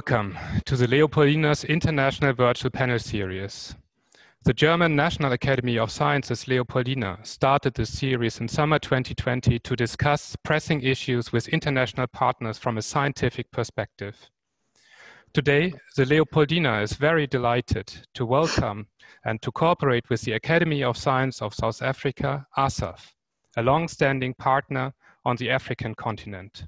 Welcome to the Leopoldina's International Virtual Panel Series. The German National Academy of Sciences Leopoldina started this series in summer 2020 to discuss pressing issues with international partners from a scientific perspective. Today, the Leopoldina is very delighted to welcome and to cooperate with the Academy of Science of South Africa, ASSAf, a long-standing partner on the African continent.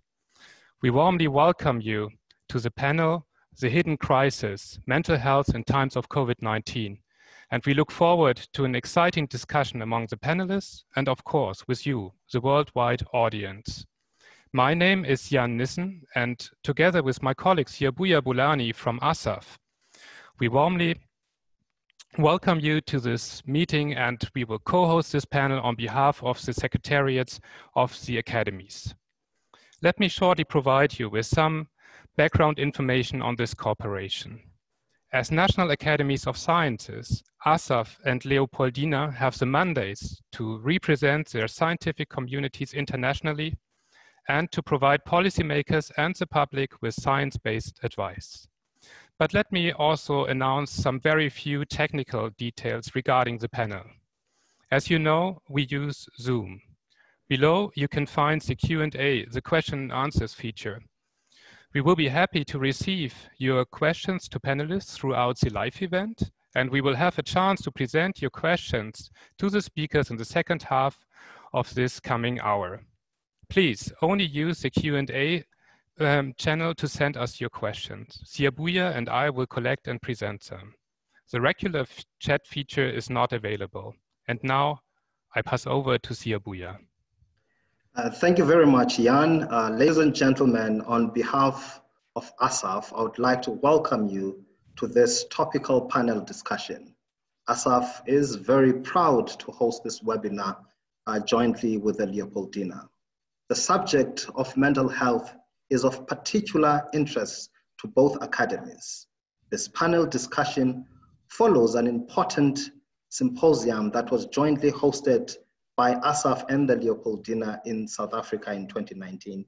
We warmly welcome you to the panel, The Hidden Crisis, Mental Health in Times of COVID-19. And we look forward to an exciting discussion among the panelists and of course with you, the worldwide audience. My name is Jan Nissen and together with my colleague Siabuya Bulani from ASSAf, we warmly welcome you to this meeting and we will co-host this panel on behalf of the secretariats of the academies. Let me shortly provide you with some background information on this cooperation. As National Academies of Sciences, ASSAf and Leopoldina have the mandates to represent their scientific communities internationally and to provide policymakers and the public with science-based advice. But let me also announce some very few technical details regarding the panel. As you know, we use Zoom. Below, you can find the Q&A, the question and answers feature. We will be happy to receive your questions to panelists throughout the live event, and we will have a chance to present your questions to the speakers in the second half of this coming hour. Please only use the Q&A um, channel to send us your questions. Siabuya and I will collect and present them. The regular chat feature is not available. And now I pass over to Siabuya. Uh, thank you very much, Jan. Uh, ladies and gentlemen, on behalf of ASSAf, I would like to welcome you to this topical panel discussion. ASSAf is very proud to host this webinar uh, jointly with the Leopoldina. The subject of mental health is of particular interest to both academies. This panel discussion follows an important symposium that was jointly hosted by ASSAf and the Leopoldina in South Africa in 2019,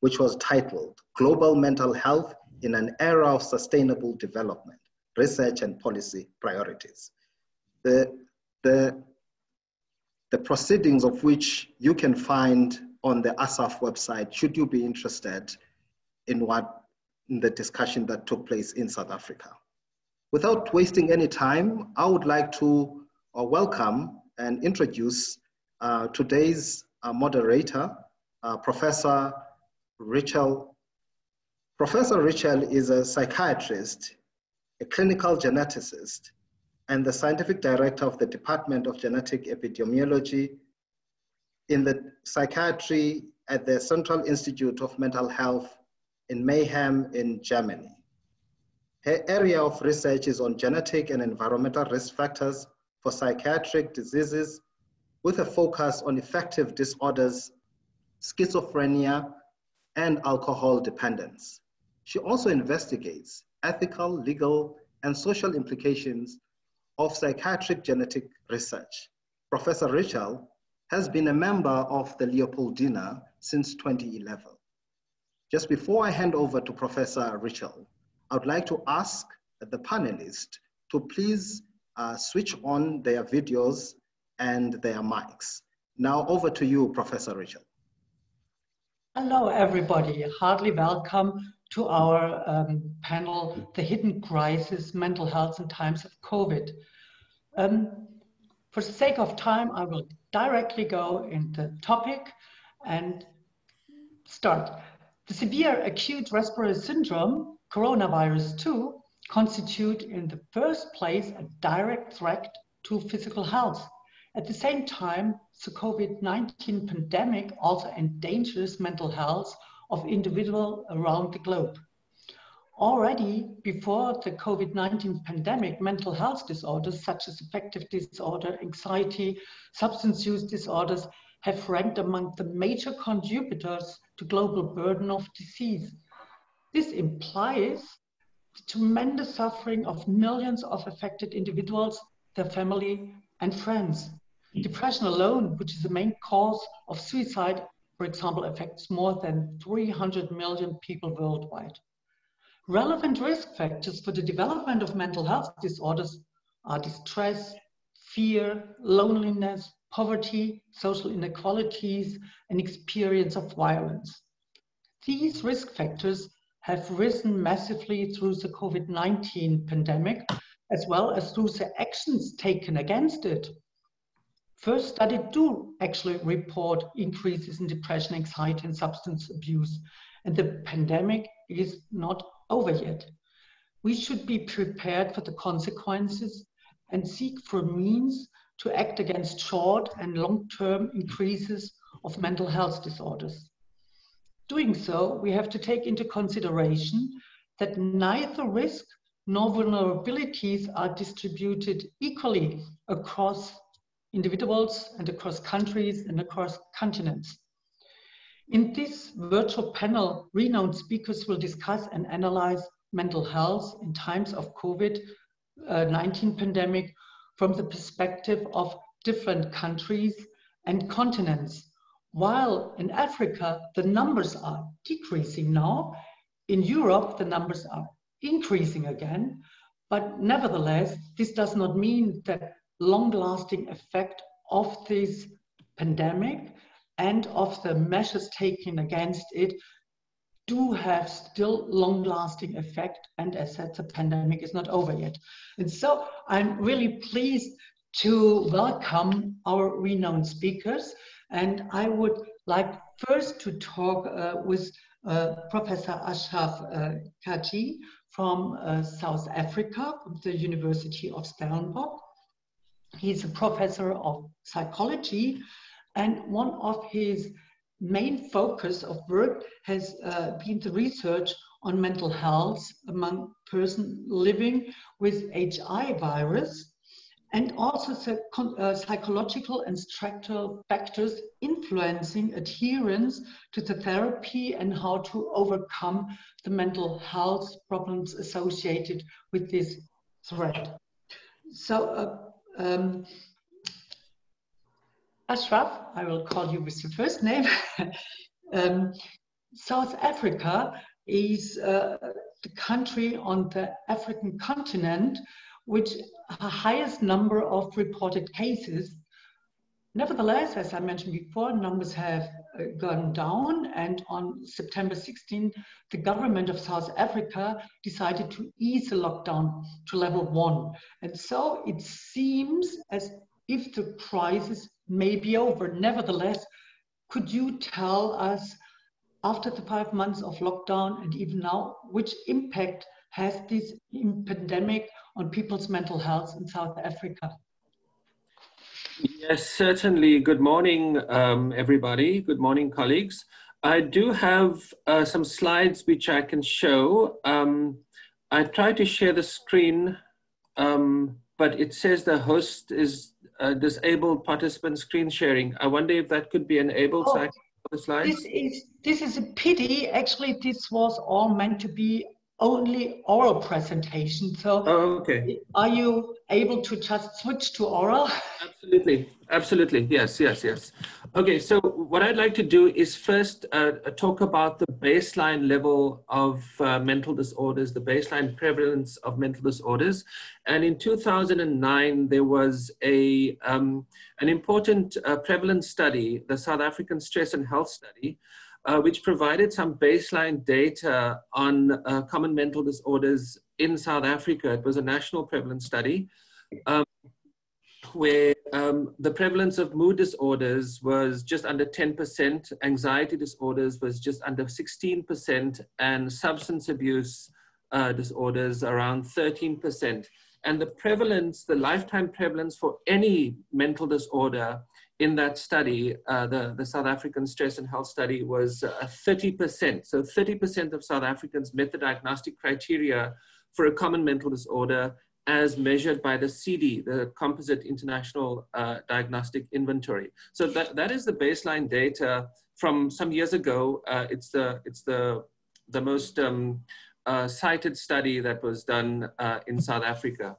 which was titled Global Mental Health in an Era of Sustainable Development, Research and Policy Priorities. The, the, the proceedings of which you can find on the ASSAf website, should you be interested in what in the discussion that took place in South Africa. Without wasting any time, I would like to uh, welcome and introduce uh, today's uh, moderator, uh, Professor Rietschel. Professor Rietschel is a psychiatrist, a clinical geneticist, and the scientific director of the Department of Genetic Epidemiology in the psychiatry at the Central Institute of Mental Health in Mannheim in Germany. Her area of research is on genetic and environmental risk factors for psychiatric diseases with a focus on affective disorders, schizophrenia, and alcohol dependence. She also investigates ethical, legal, and social implications of psychiatric genetic research. Professor Rietschel has been a member of the Leopoldina since 2011. Just before I hand over to Professor Rietschel, I would like to ask the panelists to please uh, switch on their videos and their mics. Now over to you, Professor Rietschel. Hello, everybody. Heartily welcome to our um, panel, The Hidden Crisis, Mental Health in Times of COVID. Um, for the sake of time, I will directly go into topic and start. The severe acute respiratory syndrome, coronavirus 2, constitute in the first place a direct threat to physical health at the same time, the COVID-19 pandemic also endangers mental health of individuals around the globe. Already before the COVID-19 pandemic, mental health disorders such as affective disorder, anxiety, substance use disorders have ranked among the major contributors to global burden of disease. This implies the tremendous suffering of millions of affected individuals, their family, and friends. Depression alone, which is the main cause of suicide, for example, affects more than 300 million people worldwide. Relevant risk factors for the development of mental health disorders are distress, fear, loneliness, poverty, social inequalities, and experience of violence. These risk factors have risen massively through the COVID-19 pandemic, as well as through the actions taken against it. First study do actually report increases in depression, anxiety, and substance abuse, and the pandemic is not over yet. We should be prepared for the consequences and seek for means to act against short and long-term increases of mental health disorders. Doing so, we have to take into consideration that neither risk nor vulnerabilities are distributed equally across individuals and across countries and across continents. In this virtual panel, renowned speakers will discuss and analyze mental health in times of COVID-19 pandemic from the perspective of different countries and continents. While in Africa, the numbers are decreasing now, in Europe, the numbers are increasing again. But nevertheless, this does not mean that long-lasting effect of this pandemic and of the measures taken against it do have still long-lasting effect. And as said, the pandemic is not over yet. And so I'm really pleased to welcome our renowned speakers. And I would like first to talk uh, with uh, Professor Ashraf uh, Kagee from uh, South Africa, from the University of Stellenbosch. He's a professor of psychology, and one of his main focus of work has uh, been the research on mental health among persons living with HI virus and also the uh, psychological and structural factors influencing adherence to the therapy and how to overcome the mental health problems associated with this threat. So uh, um, Ashraf, I will call you with your first name. um, South Africa is uh, the country on the African continent which the highest number of reported cases. Nevertheless, as I mentioned before, numbers have uh, gone down and on September 16, the government of South Africa decided to ease the lockdown to level one. And so it seems as if the crisis may be over. Nevertheless, could you tell us after the five months of lockdown and even now, which impact has this pandemic on people's mental health in South Africa? Yes, certainly. Good morning, um, everybody. Good morning, colleagues. I do have uh, some slides which I can show. Um, I try to share the screen, um, but it says the host is uh, disabled participant screen sharing. I wonder if that could be enabled oh, so I the slides. This is, this is a pity. Actually, this was all meant to be only oral presentation. So oh, okay. are you able to just switch to oral? Absolutely. Absolutely. Yes, yes, yes. Okay, so what I'd like to do is first uh, talk about the baseline level of uh, mental disorders, the baseline prevalence of mental disorders. And in 2009, there was a, um, an important uh, prevalence study, the South African Stress and Health Study, uh, which provided some baseline data on uh, common mental disorders in South Africa. It was a national prevalence study um, where um, the prevalence of mood disorders was just under 10%, anxiety disorders was just under 16%, and substance abuse uh, disorders around 13%. And the prevalence, the lifetime prevalence for any mental disorder in that study, uh, the, the South African Stress and Health Study, was uh, 30%. So 30% of South Africans met the diagnostic criteria for a common mental disorder as measured by the CD, the Composite International uh, Diagnostic Inventory. So that, that is the baseline data from some years ago. Uh, it's the, it's the, the most um, uh, cited study that was done uh, in South Africa.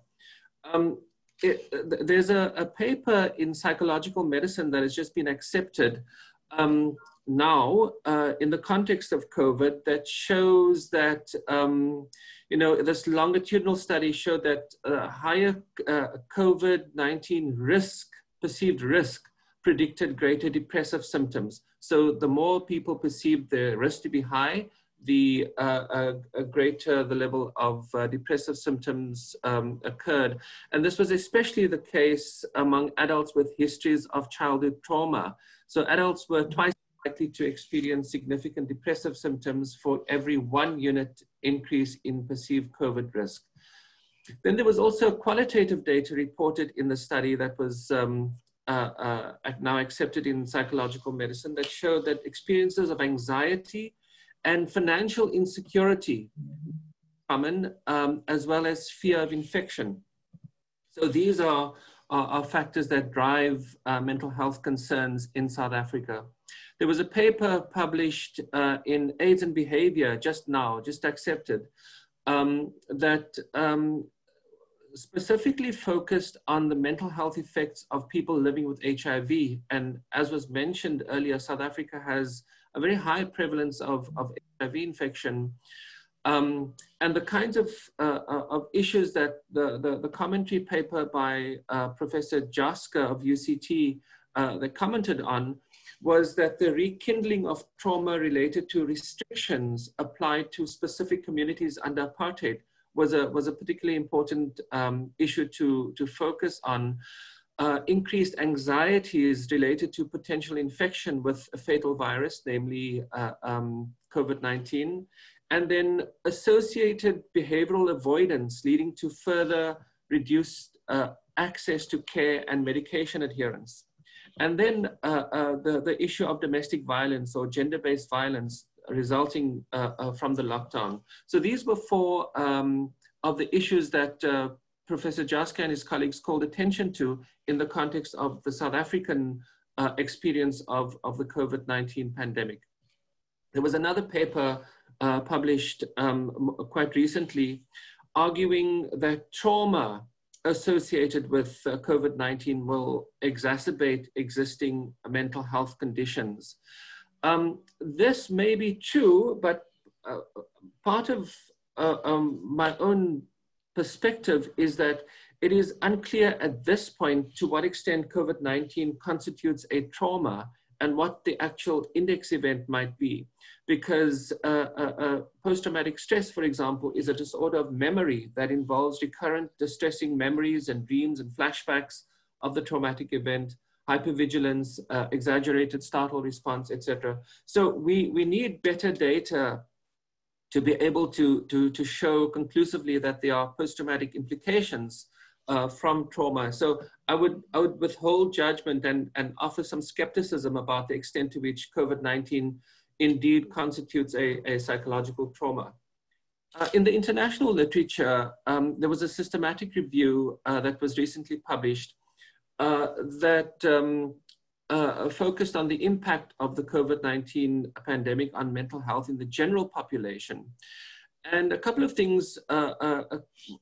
Um, there's a, a, paper in psychological medicine that has just been accepted um, now uh, in the context of COVID that shows that, um, you know, this longitudinal study showed that uh, higher uh, COVID-19 risk, perceived risk, predicted greater depressive symptoms. So the more people perceived the risk to be high, the uh, uh, greater the level of uh, depressive symptoms um, occurred. And this was especially the case among adults with histories of childhood trauma. So adults were twice likely to experience significant depressive symptoms for every one unit increase in perceived COVID risk. Then there was also qualitative data reported in the study that was um, uh, uh, now accepted in psychological medicine that showed that experiences of anxiety and financial insecurity common, um, as well as fear of infection. So these are, are, are factors that drive uh, mental health concerns in South Africa. There was a paper published uh, in AIDS and Behavior just now, just accepted, um, that um, specifically focused on the mental health effects of people living with HIV. And as was mentioned earlier, South Africa has a very high prevalence of, of HIV infection. Um, and the kinds of, uh, uh of issues that the, the, the commentary paper by uh, Professor Joska of UCT uh, that commented on was that the rekindling of trauma related to restrictions applied to specific communities under apartheid was a, was a particularly important um, issue to, to focus on uh, increased anxieties related to potential infection with a fatal virus, namely uh, um, COVID-19, and then associated behavioral avoidance leading to further reduced uh, access to care and medication adherence. And then uh, uh, the, the issue of domestic violence or gender-based violence resulting uh, from the lockdown. So these were four um, of the issues that Professor Joska and his colleagues called attention to in the context of the South African uh, experience of, of the COVID-19 pandemic. There was another paper uh, published um, quite recently arguing that trauma associated with uh, COVID-19 will exacerbate existing mental health conditions. Um, this may be true, but uh, part of uh, um, my own perspective is that it is unclear at this point to what extent COVID-19 constitutes a trauma and what the actual index event might be. Because uh, uh, uh, post-traumatic stress, for example, is a disorder of memory that involves recurrent distressing memories and dreams and flashbacks of the traumatic event, hypervigilance, uh, exaggerated startle response, etc. So we, we need better data to be able to, to, to show conclusively that there are post-traumatic implications uh, from trauma. So I would, I would withhold judgment and, and offer some skepticism about the extent to which COVID-19 indeed constitutes a, a psychological trauma. Uh, in the international literature, um, there was a systematic review uh, that was recently published uh, that um, uh, focused on the impact of the COVID-19 pandemic on mental health in the general population. And a couple of things uh, uh,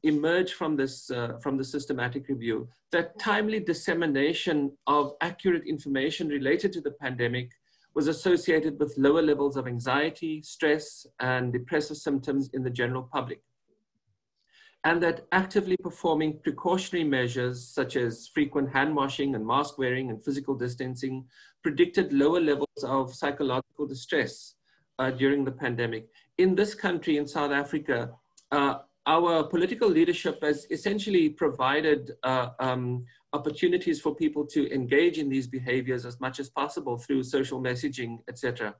emerge from this, uh, from the systematic review. That timely dissemination of accurate information related to the pandemic was associated with lower levels of anxiety, stress, and depressive symptoms in the general public and that actively performing precautionary measures such as frequent hand washing and mask wearing and physical distancing predicted lower levels of psychological distress uh, during the pandemic. In this country, in South Africa, uh, our political leadership has essentially provided uh, um, opportunities for people to engage in these behaviors as much as possible through social messaging, etc.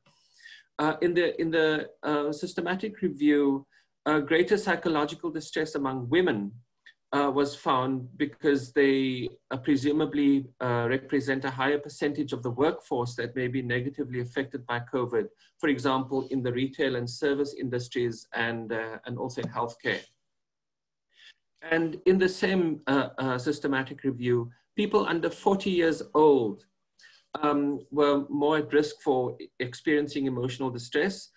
Uh, in the, in the uh, systematic review, uh, greater psychological distress among women uh, was found because they uh, presumably uh, represent a higher percentage of the workforce that may be negatively affected by COVID, for example, in the retail and service industries and, uh, and also in healthcare. And in the same uh, systematic review, people under 40 years old um, were more at risk for experiencing emotional distress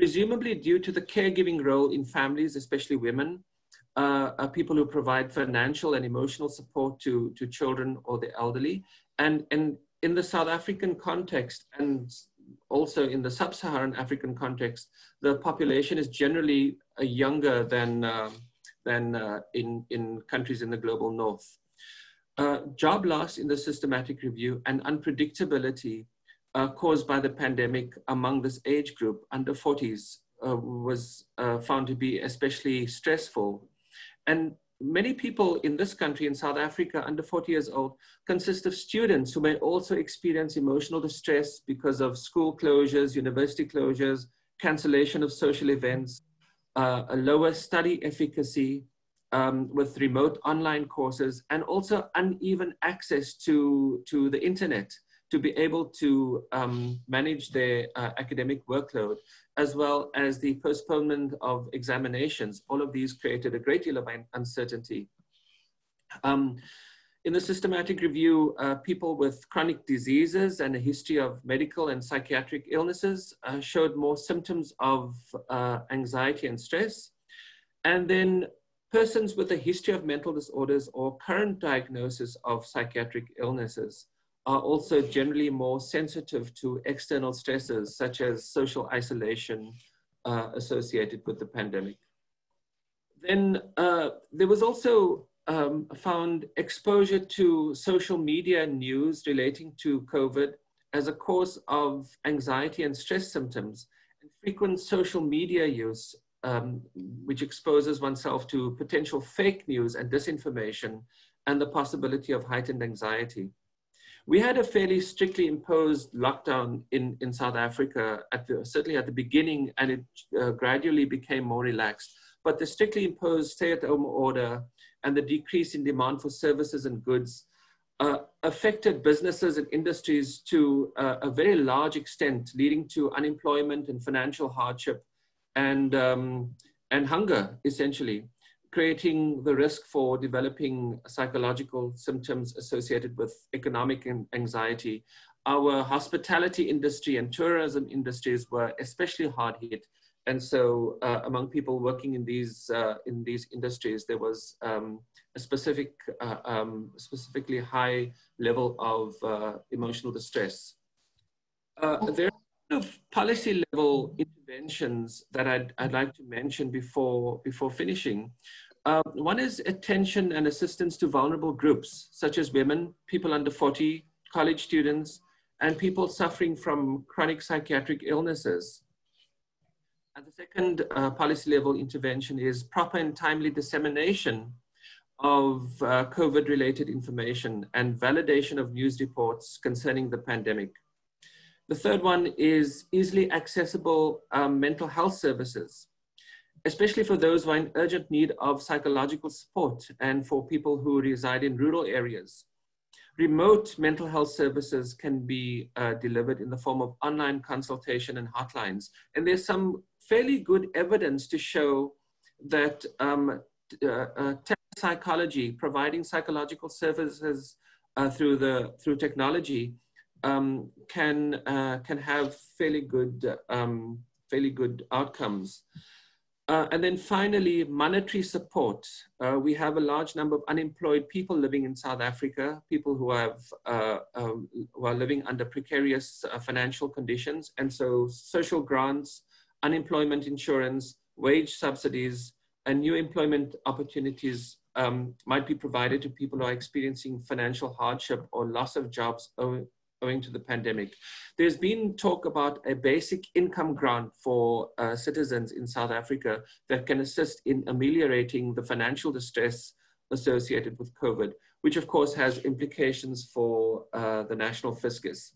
presumably due to the caregiving role in families, especially women, uh, are people who provide financial and emotional support to, to children or the elderly. And, and in the South African context, and also in the sub-Saharan African context, the population is generally uh, younger than, uh, than uh, in, in countries in the global north. Uh, job loss in the systematic review and unpredictability uh, caused by the pandemic among this age group under 40s uh, was found to be especially stressful. And many people in this country, in South Africa, under 40 years old, consist of students who may also experience emotional distress because of school closures, university closures, cancellation of social events, uh, a lower study efficacy um, with remote online courses, and also uneven access to, to the internet to be able to um, manage their uh, academic workload as well as the postponement of examinations. All of these created a great deal of uncertainty. Um, in the systematic review, uh, people with chronic diseases and a history of medical and psychiatric illnesses uh, showed more symptoms of uh, anxiety and stress. And then persons with a history of mental disorders or current diagnosis of psychiatric illnesses are also generally more sensitive to external stresses such as social isolation uh, associated with the pandemic. Then uh, there was also um, found exposure to social media news relating to COVID as a cause of anxiety and stress symptoms and frequent social media use, um, which exposes oneself to potential fake news and disinformation and the possibility of heightened anxiety. We had a fairly strictly imposed lockdown in, in South Africa, at the, certainly at the beginning, and it uh, gradually became more relaxed. But the strictly imposed stay at home order and the decrease in demand for services and goods uh, affected businesses and industries to uh, a very large extent, leading to unemployment and financial hardship and, um, and hunger, essentially creating the risk for developing psychological symptoms associated with economic anxiety. Our hospitality industry and tourism industries were especially hard hit. And so uh, among people working in these, uh, in these industries, there was um, a specific, uh, um, specifically high level of uh, emotional distress. Uh, there are of policy level interventions that I'd, I'd like to mention before, before finishing. Uh, one is attention and assistance to vulnerable groups, such as women, people under 40, college students, and people suffering from chronic psychiatric illnesses. And the second uh, policy level intervention is proper and timely dissemination of uh, COVID related information and validation of news reports concerning the pandemic. The third one is easily accessible um, mental health services especially for those who are in urgent need of psychological support and for people who reside in rural areas. Remote mental health services can be uh, delivered in the form of online consultation and hotlines. And there's some fairly good evidence to show that um, uh, uh, psychology, providing psychological services uh, through, the, through technology, um, can, uh, can have fairly good, um, fairly good outcomes. Uh, and then finally, monetary support. Uh, we have a large number of unemployed people living in South Africa, people who, have, uh, um, who are living under precarious uh, financial conditions. And so social grants, unemployment insurance, wage subsidies, and new employment opportunities um, might be provided to people who are experiencing financial hardship or loss of jobs owing to the pandemic. There's been talk about a basic income grant for uh, citizens in South Africa that can assist in ameliorating the financial distress associated with COVID, which of course has implications for uh, the national fiscus.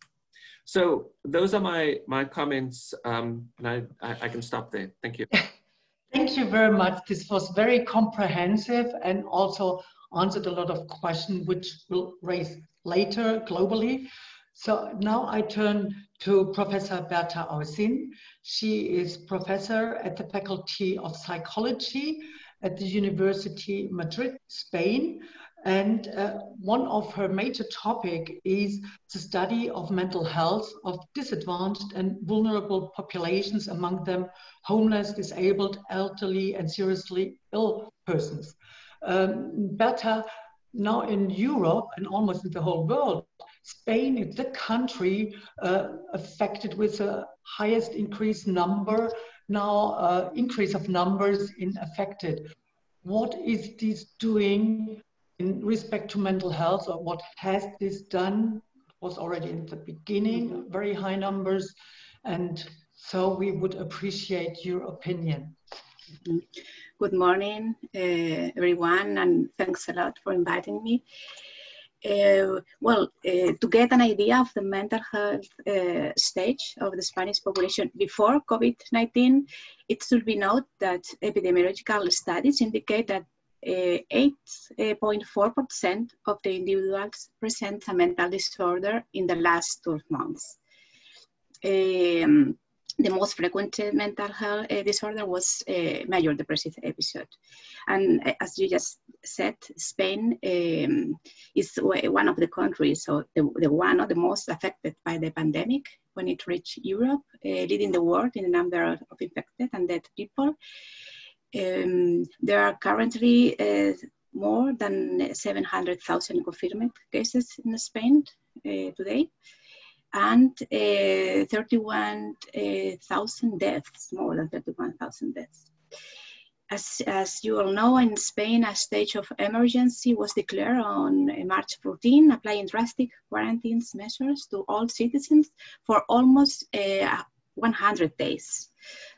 So those are my, my comments, um, and I, I, I can stop there. Thank you. Thank you very much. This was very comprehensive and also answered a lot of questions which will raise later globally. So now I turn to Professor Berta Ausin. She is professor at the Faculty of Psychology at the University Madrid, Spain. And uh, one of her major topic is the study of mental health of disadvantaged and vulnerable populations, among them homeless, disabled, elderly, and seriously ill persons. Um, Berta, now in Europe and almost in the whole world, Spain is the country uh, affected with the highest increased number now uh, increase of numbers in affected. What is this doing in respect to mental health, or what has this done? It Was already in the beginning very high numbers, and so we would appreciate your opinion. Good morning, uh, everyone, and thanks a lot for inviting me. Uh, well, uh, to get an idea of the mental health uh, stage of the Spanish population before COVID-19, it should be noted that epidemiological studies indicate that 8.4% uh, of the individuals present a mental disorder in the last 12 months. Um, the most frequent mental health uh, disorder was uh, major depressive episode. And uh, as you just said, Spain um, is one of the countries, so the, the one of the most affected by the pandemic when it reached Europe, uh, leading the world in the number of infected and dead people. Um, there are currently uh, more than 700,000 confirmed cases in Spain uh, today and uh, 31,000 deaths, more than 31,000 deaths. As, as you all know, in Spain, a state of emergency was declared on uh, March 14, applying drastic quarantine measures to all citizens for almost uh, 100 days.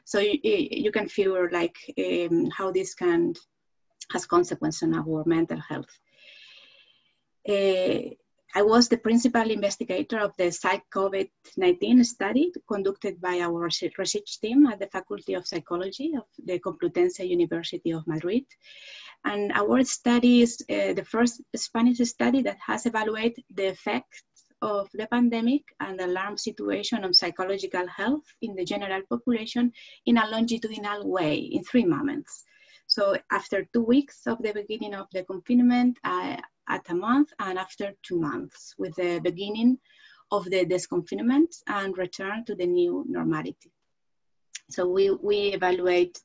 So you, you can feel like um, how this can has consequences on our mental health. Uh, I was the principal investigator of the Psych-COVID-19 study conducted by our research team at the Faculty of Psychology of the Complutense University of Madrid. And our study is uh, the first Spanish study that has evaluated the effects of the pandemic and alarm situation on psychological health in the general population in a longitudinal way in three moments. So after two weeks of the beginning of the confinement, I, at a month and after two months with the beginning of the disconfinement and return to the new normality. So we, we evaluate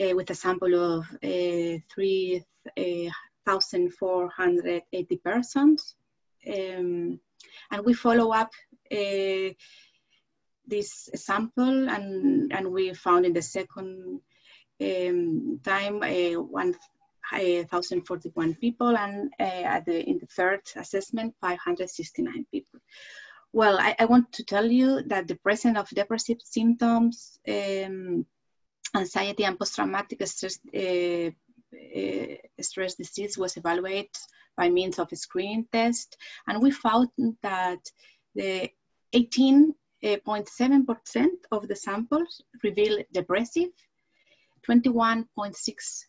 uh, with a sample of uh, 3,480 uh, persons. Um, and we follow up uh, this sample and, and we found in the second um, time uh, 1,041 people, and uh, the, in the third assessment, 569 people. Well, I, I, want to tell you that the presence of depressive symptoms, um, anxiety, and post-traumatic stress, uh, uh, stress disease was evaluated by means of a screening test, and we found that the 18.7% of the samples reveal depressive, 21.6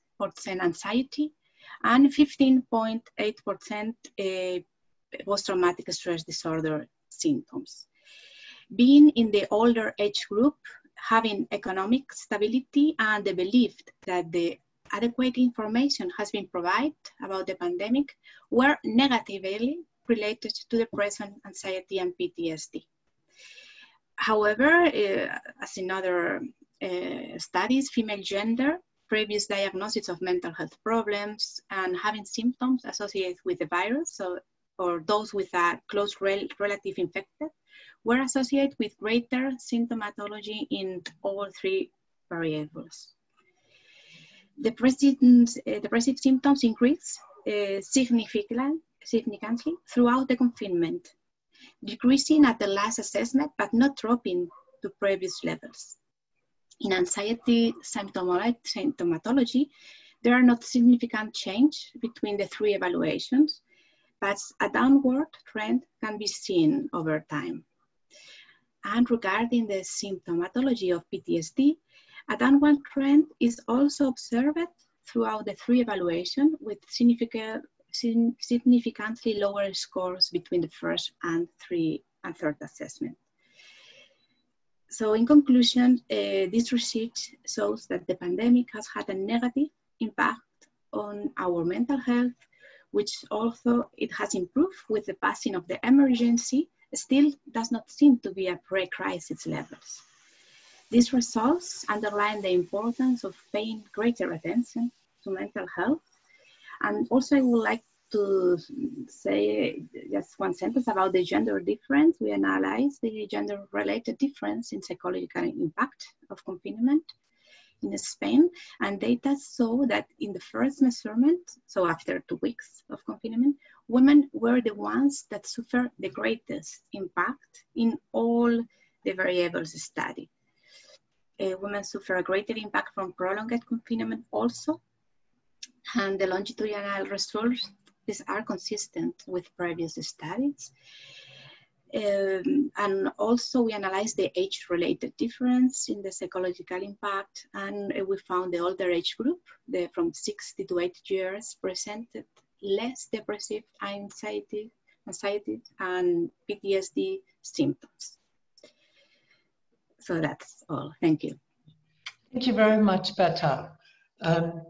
anxiety, and 15.8% uh, post-traumatic stress disorder symptoms. Being in the older age group, having economic stability and the belief that the adequate information has been provided about the pandemic were negatively related to depression, anxiety, and PTSD. However, uh, as in other uh, studies, female gender previous diagnosis of mental health problems and having symptoms associated with the virus, so, or those with a close rel relative infected, were associated with greater symptomatology in all three variables. Depressive, uh, depressive symptoms increased uh, significantly, significantly throughout the confinement, decreasing at the last assessment, but not dropping to previous levels. In anxiety symptomatology, there are not significant change between the three evaluations, but a downward trend can be seen over time. And regarding the symptomatology of PTSD, a downward trend is also observed throughout the three evaluations with significant, significantly lower scores between the first and three and third assessment. So in conclusion, uh, this research shows that the pandemic has had a negative impact on our mental health, which also it has improved with the passing of the emergency, still does not seem to be at pre-crisis levels. These results underline the importance of paying greater attention to mental health. And also I would like to say just one sentence about the gender difference, we analyze the gender related difference in psychological impact of confinement in Spain, and data show that in the first measurement, so after two weeks of confinement, women were the ones that suffered the greatest impact in all the variables studied. Uh, women suffer a greater impact from prolonged confinement also, and the longitudinal results these are consistent with previous studies. Um, and also we analyzed the age-related difference in the psychological impact, and we found the older age group, the, from 60 to 80 years, presented less depressive anxiety, anxiety and PTSD symptoms. So that's all. Thank you. Thank you very much, Berta. Um,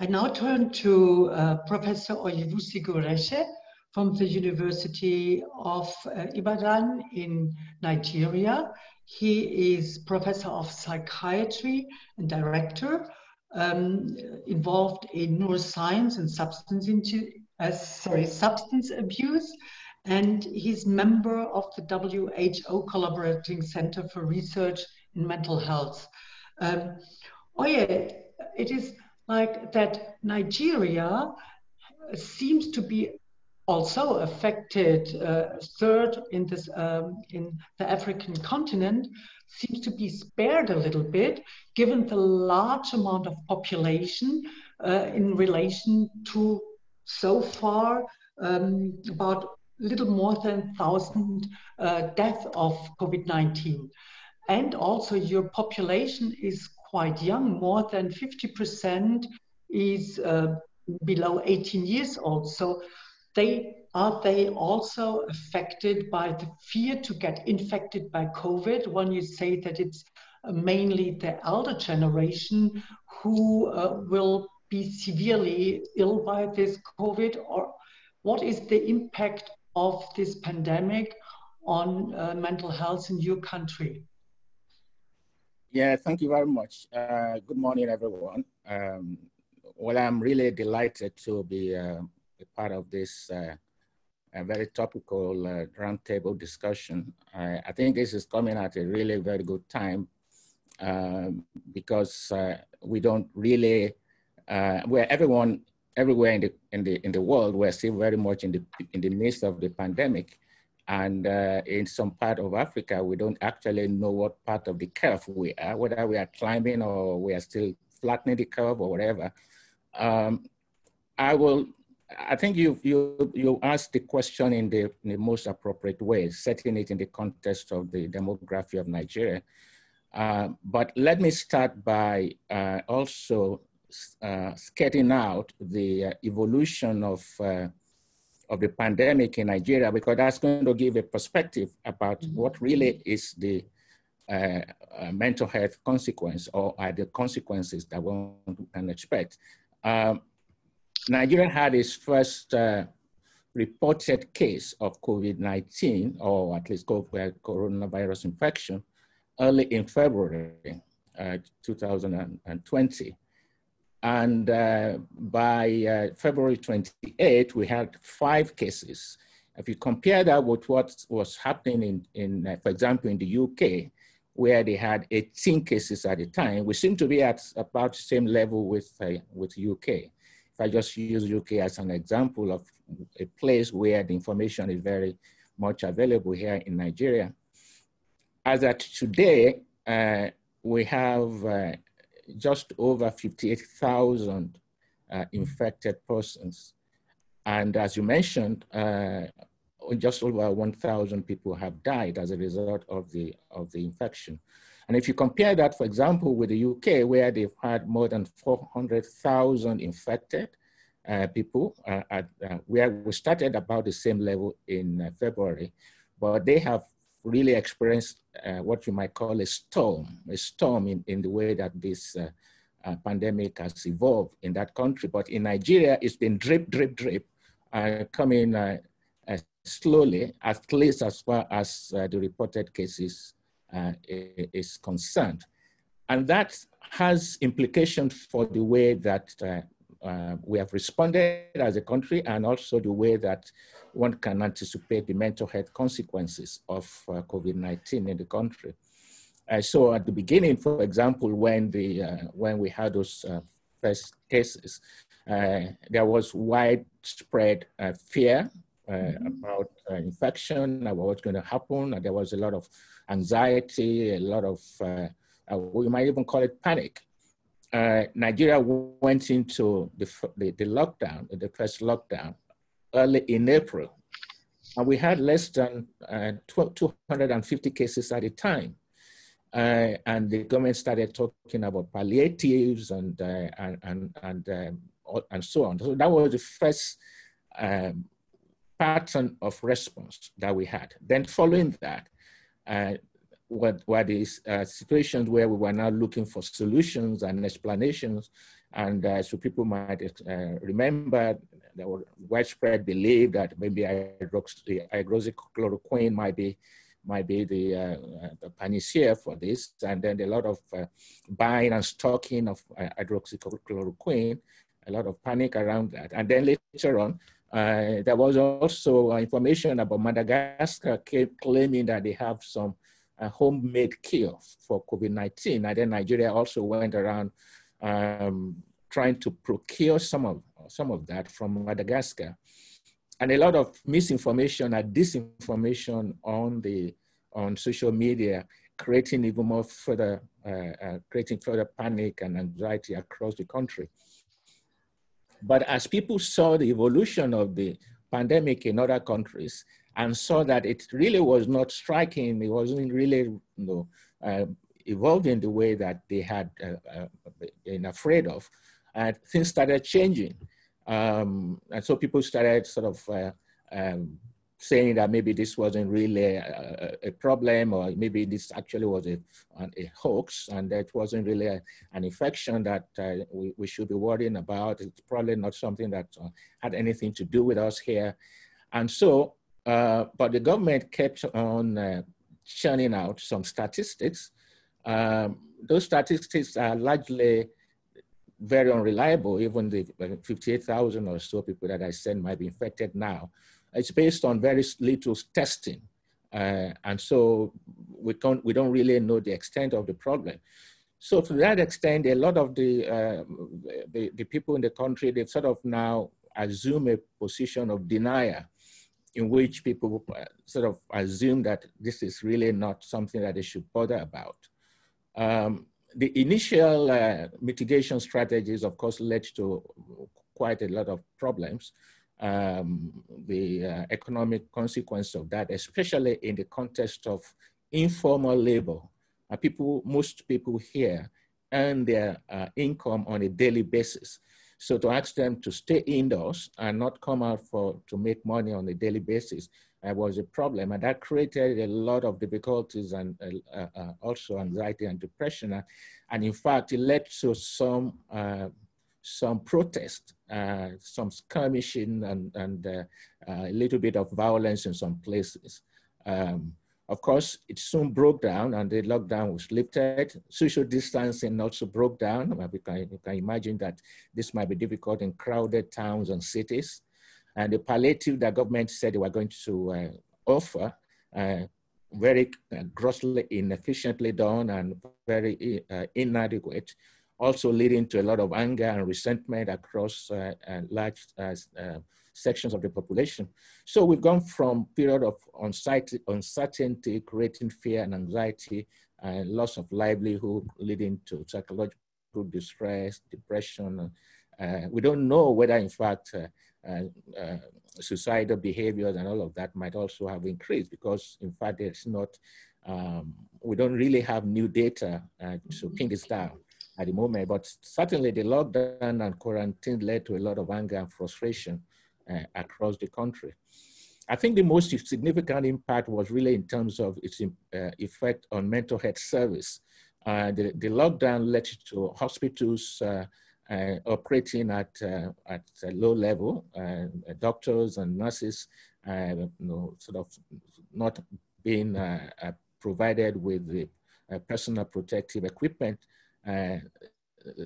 I now turn to uh, Professor Oyewusi Gureje from the University of uh, Ibadan in Nigeria. He is professor of psychiatry and director um, involved in neuroscience and substance, into, uh, sorry, substance abuse. And he's member of the WHO Collaborating Center for Research in Mental Health. Um, Oye, it is like that Nigeria seems to be also affected uh, third in this um, in the African continent seems to be spared a little bit given the large amount of population uh, in relation to so far um, about little more than thousand uh, deaths of COVID-19 and also your population is quite young, more than 50% is uh, below 18 years old. So they are they also affected by the fear to get infected by COVID when you say that it's uh, mainly the elder generation who uh, will be severely ill by this COVID or what is the impact of this pandemic on uh, mental health in your country? Yeah, thank you very much. Uh, good morning, everyone. Um, well, I'm really delighted to be uh, a part of this uh, very topical uh, roundtable discussion. I think this is coming at a really very good time um, because uh, we don't really, uh, where everyone, everywhere in the, in, the, in the world, we're still very much in the, in the midst of the pandemic. And uh, in some part of Africa, we don't actually know what part of the curve we are, whether we are climbing or we are still flattening the curve or whatever. Um, I will, I think you, you, you asked the question in the, in the most appropriate way, setting it in the context of the demography of Nigeria. Uh, but let me start by uh, also uh, sketching out the uh, evolution of uh, of the pandemic in Nigeria because that's going to give a perspective about mm -hmm. what really is the uh, uh, mental health consequence or are the consequences that one can expect. Um, Nigeria had its first uh, reported case of COVID-19 or at least coronavirus infection early in February uh, 2020. And uh, by uh, February 28, we had five cases. If you compare that with what was happening in, in uh, for example, in the UK, where they had 18 cases at the time, we seem to be at about the same level with, uh, with UK. If I just use UK as an example of a place where the information is very much available here in Nigeria. As at today, uh, we have uh, just over 58,000 uh, infected persons. And as you mentioned, uh, just over 1,000 people have died as a result of the, of the infection. And if you compare that, for example, with the UK, where they've had more than 400,000 infected uh, people, uh, at, uh, where we started about the same level in uh, February, but they have really experienced uh, what you might call a storm, a storm in, in the way that this uh, uh, pandemic has evolved in that country. But in Nigeria, it's been drip, drip, drip, uh, coming uh, uh, slowly, at least as far as the reported cases is concerned. And that has implications for the way that uh, we have responded as a country and also the way that one can anticipate the mental health consequences of uh, COVID-19 in the country. Uh, so at the beginning, for example, when, the, uh, when we had those uh, first cases, uh, there was widespread fear mm-hmm. about infection, about what's going to happen. And there was a lot of anxiety, a lot of, we might even call it panic uh, Nigeria went into the, the, the, lockdown, the first lockdown, early in April. And we had less than uh, 250 cases at a time. Uh, and the government started talking about palliatives and, uh, and, and, and, um, and so on. So that was the first um, pattern of response that we had. Then following that, uh, what were these uh, situations where we were now looking for solutions and explanations. And uh, so people might uh, remember there was widespread belief that maybe hydroxychloroquine might be might be the, uh, the, panacea for this. And then a lot of uh, buying and stocking of uh, hydroxychloroquine, a lot of panic around that. And then later on, uh, there was also information about Madagascar claiming that they have some a homemade cure for COVID-19. And then Nigeria also went around um, trying to procure some of, some of that from Madagascar. And a lot of misinformation and disinformation on, the, on social media, creating even more further, uh, uh, creating further panic and anxiety across the country. But as people saw the evolution of the pandemic in other countries, and saw that it really was not striking. It wasn't really you know, uh, evolving the way that they had uh, uh, been afraid of. And things started changing. Um, and so people started sort of uh, um, saying that maybe this wasn't really a, a, problem or maybe this actually was a, a hoax and that wasn't really a, an infection that uh, we, we, should be worrying about. It's probably not something that uh, had anything to do with us here. And so uh, but the government kept on uh, churning out some statistics. Um, those statistics are largely very unreliable, even the 58,000 or so people that I said might be infected now. It's based on very little testing. Uh, and so we, can't, we don't really know the extent of the problem. So to that extent, a lot of the, uh, the, the, people in the country, they sort of now assume a position of denial in which people uh, sort of assume that this is really not something that they should bother about. Um, the initial uh, mitigation strategies, of course, led to quite a lot of problems. Um, the uh, economic consequence of that, especially in the context of informal labor. Uh, people, most people here earn their uh, income on a daily basis. So to ask them to stay indoors and not come out for to make money on a daily basis uh, was a problem. And that created a lot of difficulties and uh, uh, uh also anxiety and depression. And in fact, it led to some, uh, some protest, uh, some skirmishing and, and a little bit of violence in some places. Um, of course, it soon broke down and the lockdown was lifted. Social distancing also broke down. You can, you can imagine that this might be difficult in crowded towns and cities. And the palliative that government said they were going to uh, offer, uh, very uh, grossly inefficiently done and very uh, inadequate, also leading to a lot of anger and resentment across uh, large sections of the population. So we've gone from period of uncertainty, creating fear and anxiety, and loss of livelihood, leading to psychological distress, depression. Uh, we don't know whether, in fact, uh, uh, uh, suicidal behaviors and all of that might also have increased because, in fact, it's not, um, we don't really have new data uh, to pin this down at the moment. But certainly the lockdown and quarantine led to a lot of anger and frustration across the country. I think the most significant impact was really in terms of its uh, effect on mental health service. Uh, the, the, lockdown led to hospitals uh, uh, operating at, uh, at a low level, doctors and nurses you know, sort of not being provided with the personal protective equipment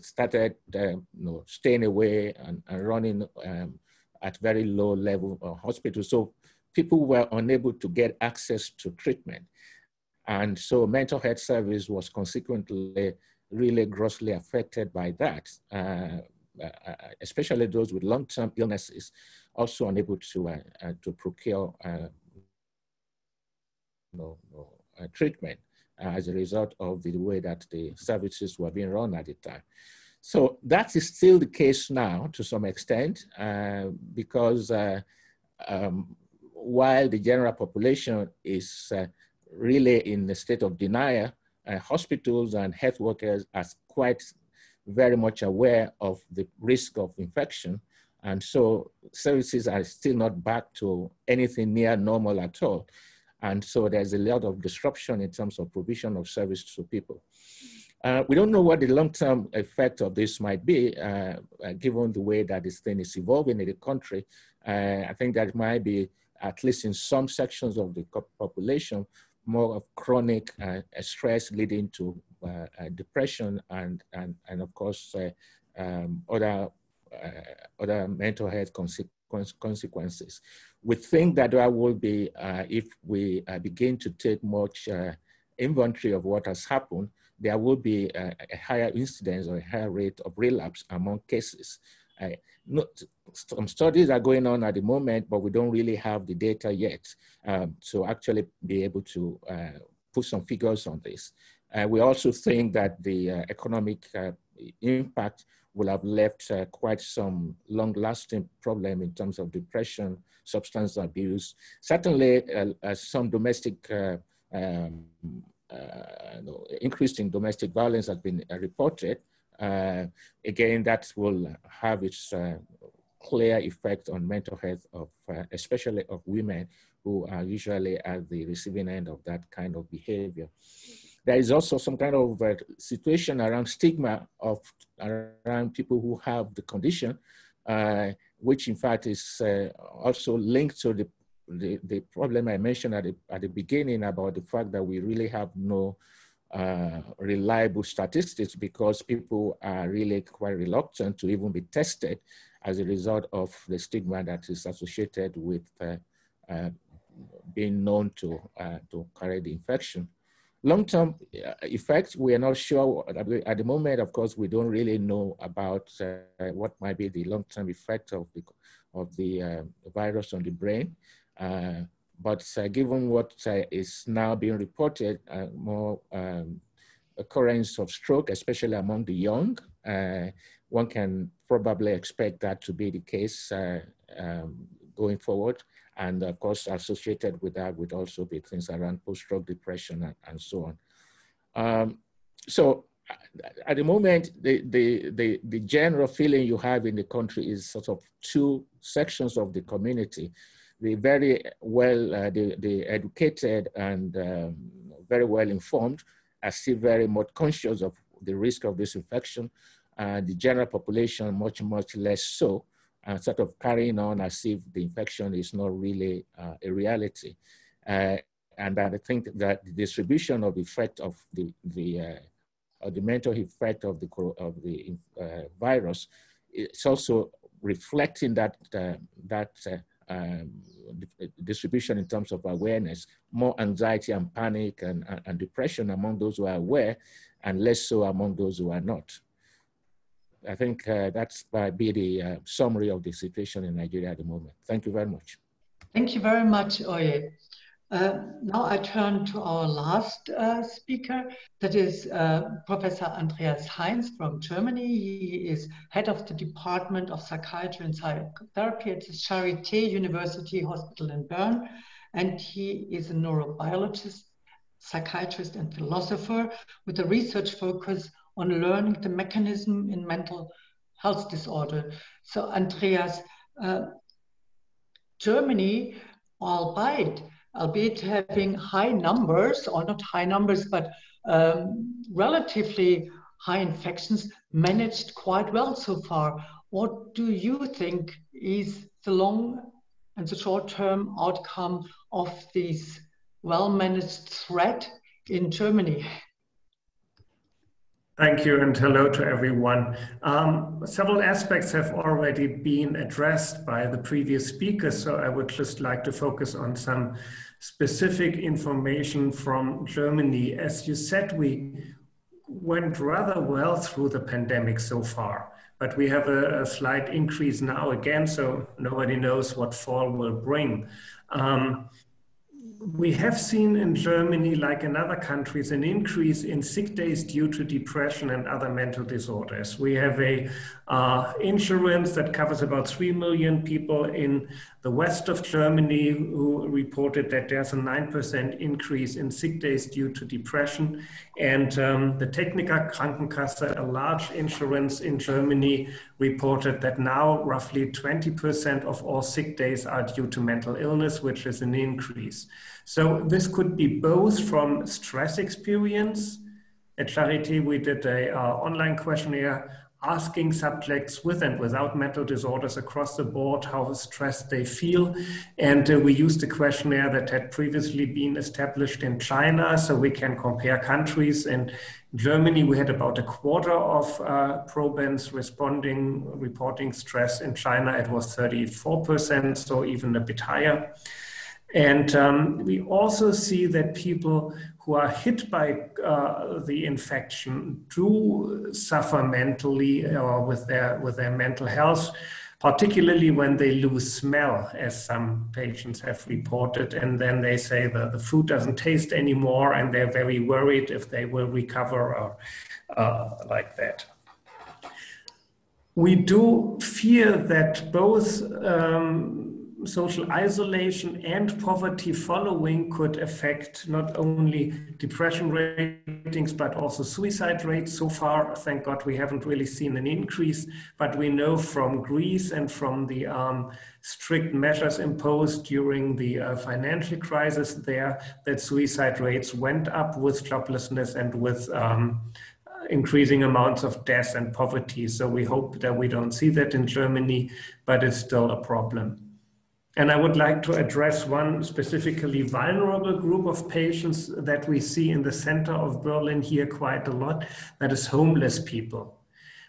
started uh, you know, staying away and, and running um, at very low level of hospitals. So people were unable to get access to treatment. And so mental health service was consequently really grossly affected by that, uh, uh, especially those with long-term illnesses, also unable to, uh, uh to procure uh, no, no, uh, treatment as a result of the way that the services were being run at the time. So that is still the case now to some extent because um, while the general population is uh, really in a state of denial, uh, hospitals and health workers are quite very much aware of the risk of infection. And so services are still not back to anything near normal at all. And so there's a lot of disruption in terms of provision of service to people. Uh, we don't know what the long-term effect of this might be, uh, uh, given the way that this thing is evolving in the country. Uh, I think that might be at least in some sections of the population, more of chronic uh, stress leading to uh, uh, depression and, and, and of course, uh, um, other, uh, other mental health consequence, consequences. We think that there will be, uh, if we begin to take much inventory of what has happened, there will be a, a, higher incidence or a higher rate of relapse among cases. Uh, not, some studies are going on at the moment, but we don't really have the data yet um, to actually be able to uh, put some figures on this. Uh, we also think that the uh, economic uh, impact will have left uh, quite some long-lasting problem in terms of depression, substance abuse. Certainly, some domestic um, no, increase in domestic violence has been reported, uh, again, that will have its uh, clear effect on mental health of, uh, especially of women who are usually at the receiving end of that kind of behavior. There is also some kind of uh, situation around stigma of around people who have the condition, uh, which in fact is uh, also linked to the, the, the, problem I mentioned at the, at the beginning about the fact that we really have no uh, reliable statistics because people are really quite reluctant to even be tested as a result of the stigma that is associated with uh, uh, being known to, uh, to carry the infection. Long-term uh, effects, we are not sure. At the moment, of course, we don't really know about uh, what might be the long-term effect of the, of the virus on the brain. But uh, given what uh, is now being reported, uh, more um, occurrence of stroke, especially among the young, one can probably expect that to be the case um, going forward. And of course, associated with that would also be things around post-stroke depression and, and so on. Um, so at the moment, the, the, the, the, general feeling you have in the country is sort of two sections of the community the very well, uh, the, the educated and um, very well informed are still very much conscious of the risk of this infection. Uh, the general population much, much less so, uh, sort of carrying on as if the infection is not really uh, a reality. Uh, and I think that the distribution of the effect of the, the, uh, the mental effect of the, of the virus is also reflecting that, that distribution in terms of awareness, more anxiety and panic and, and, and, depression among those who are aware and less so among those who are not. I think uh, that's by be the uh, summary of the situation in Nigeria at the moment. Thank you very much. Thank you very much, Oye. Uh, now I turn to our last uh, speaker, that is uh, Professor Andreas Heinz from Germany. He is head of the Department of Psychiatry and Psychotherapy at the Charité University Hospital in Berlin, and he is a neurobiologist, psychiatrist, and philosopher with a research focus on learning the mechanism in mental health disorder. So Andreas, uh, Germany, albeit albeit having high numbers, or not high numbers, but um, relatively high infections, managed quite well so far. What do you think is the long and the short term outcome of this well managed threat in Germany? Thank you and hello to everyone. Um, several aspects have already been addressed by the previous speakers, so I would just like to focus on some specific information from Germany. As you said, we went rather well through the pandemic so far, but we have a, a slight increase now again, so nobody knows what fall will bring. Um, we have seen in Germany, like in other countries, an increase in sick days due to depression and other mental disorders. We have a uh, insurance that covers about 3 million people in the west of Germany who reported that there's a 9% increase in sick days due to depression. And um, the Techniker Krankenkasse, a large insurance in Germany, reported that now roughly 20% of all sick days are due to mental illness, which is an increase. So this could be both from stress experience. At Charité, we did a uh, online questionnaire asking subjects with and without mental disorders across the board how stressed they feel. And uh, we used a questionnaire that had previously been established in China, so we can compare countries. In Germany, we had about a quarter of uh, responding, reporting stress. In China, it was 34%, so even a bit higher. And um, we also see that people who are hit by uh, the infection do suffer mentally or with their with their mental health, particularly when they lose smell, as some patients have reported, and then they say that the food doesn't taste anymore, and they're very worried if they will recover or uh, like that. We do fear that both um, social isolation and poverty following could affect not only depression ratings but also suicide rates. So far, thank God, we haven't really seen an increase, but we know from Greece and from the um, strict measures imposed during the uh, financial crisis there that suicide rates went up with joblessness and with um, increasing amounts of death and poverty. So we hope that we don't see that in Germany, but it's still a problem. And I would like to address one specifically vulnerable group of patients that we see in the center of Berlin here quite a lot, that is homeless people.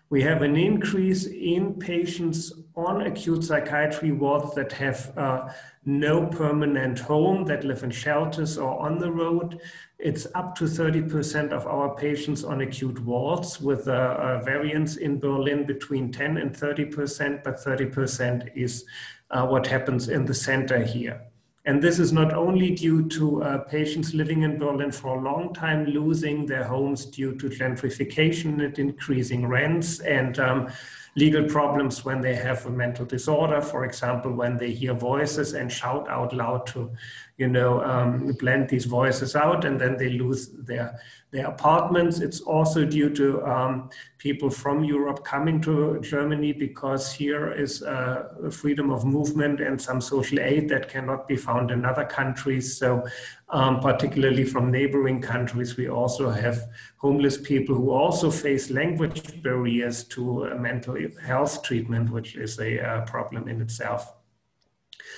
We have an increase in patients on acute psychiatry wards that have uh, no permanent home, that live in shelters or on the road. It's up to 30% of our patients on acute wards, with a, a variance in Berlin between 10 and 30%, but 30% is uh, what happens in the center here. And this is not only due to uh, patients living in Berlin for a long time losing their homes due to gentrification and increasing rents and um, legal problems when they have a mental disorder, for example, when they hear voices and shout out loud to, you know, um, blend these voices out and then they lose their their apartments. It's also due to um, people from Europe coming to Germany because here is uh, freedom of movement and some social aid that cannot be found in other countries. So, um, particularly from neighboring countries, we also have homeless people who also face language barriers to uh, mental health treatment, which is a uh, problem in itself.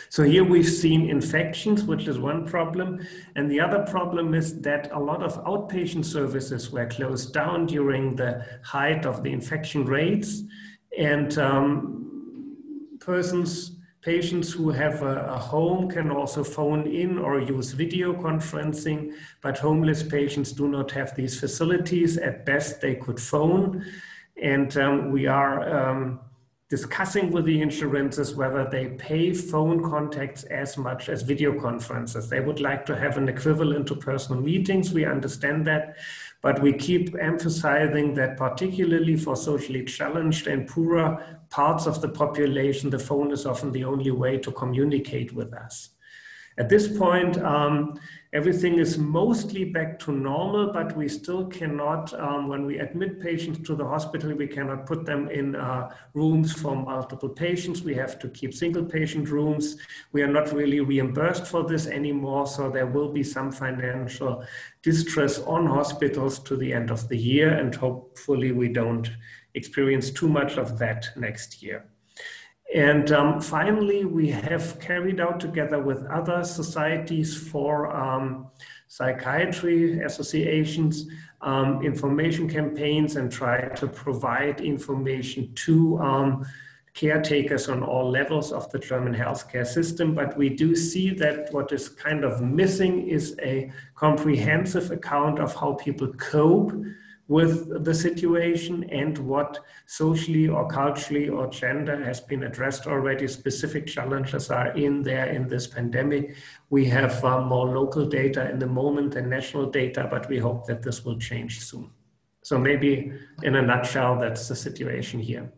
So here we've seen infections, which is one problem. And the other problem is that a lot of outpatient services were closed down during the height of the infection rates. And um, persons, patients who have a, a, home can also phone in or use video conferencing, but homeless patients do not have these facilities. At best, they could phone. And um, we are um, discussing with the insurances whether they pay phone contacts as much as video conferences. They would like to have an equivalent to personal meetings. We understand that, but we keep emphasizing that particularly for socially challenged and poorer parts of the population, the phone is often the only way to communicate with us. At this point, um, everything is mostly back to normal, but we still cannot, um, when we admit patients to the hospital, we cannot put them in uh, rooms for multiple patients. We have to keep single patient rooms. We are not really reimbursed for this anymore, so there will be some financial distress on hospitals to the end of the year, and hopefully we don't experience too much of that next year. And um, finally, we have carried out together with other societies for um, psychiatry associations um, information campaigns and try to provide information to um, caretakers on all levels of the German healthcare system. But we do see that what is kind of missing is a comprehensive account of how people cope with the situation and what socially or culturally or gender has been addressed already. Specific challenges are in there in this pandemic. We have uh, more local data in the moment than national data, but we hope that this will change soon. So maybe in a nutshell, that's the situation here.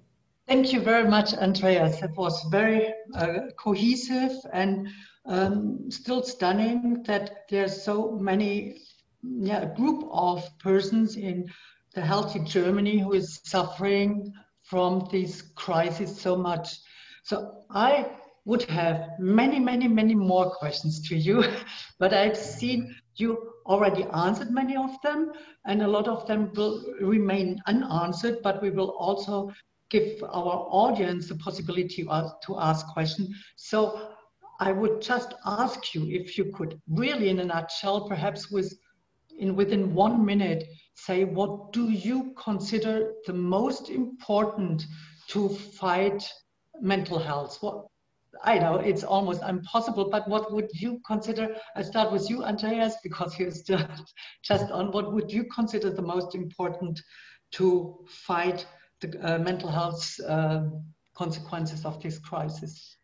Thank you very much, Andreas. It was very uh, cohesive and um, still stunning that there's so many yeah, a group of persons in the healthy Germany who is suffering from this crisis so much. So I would have many, many, many more questions to you, but I've seen you already answered many of them, and a lot of them will remain unanswered, but we will also give our audience the possibility to ask questions. So I would just ask you if you could really in a nutshell, perhaps with in within one minute, say what do you consider the most important to fight mental health? What I know it's almost impossible, but what would you consider? I start with you, Andreas, because you're still just on. What would you consider the most important to fight the uh, mental health uh, consequences of this crisis?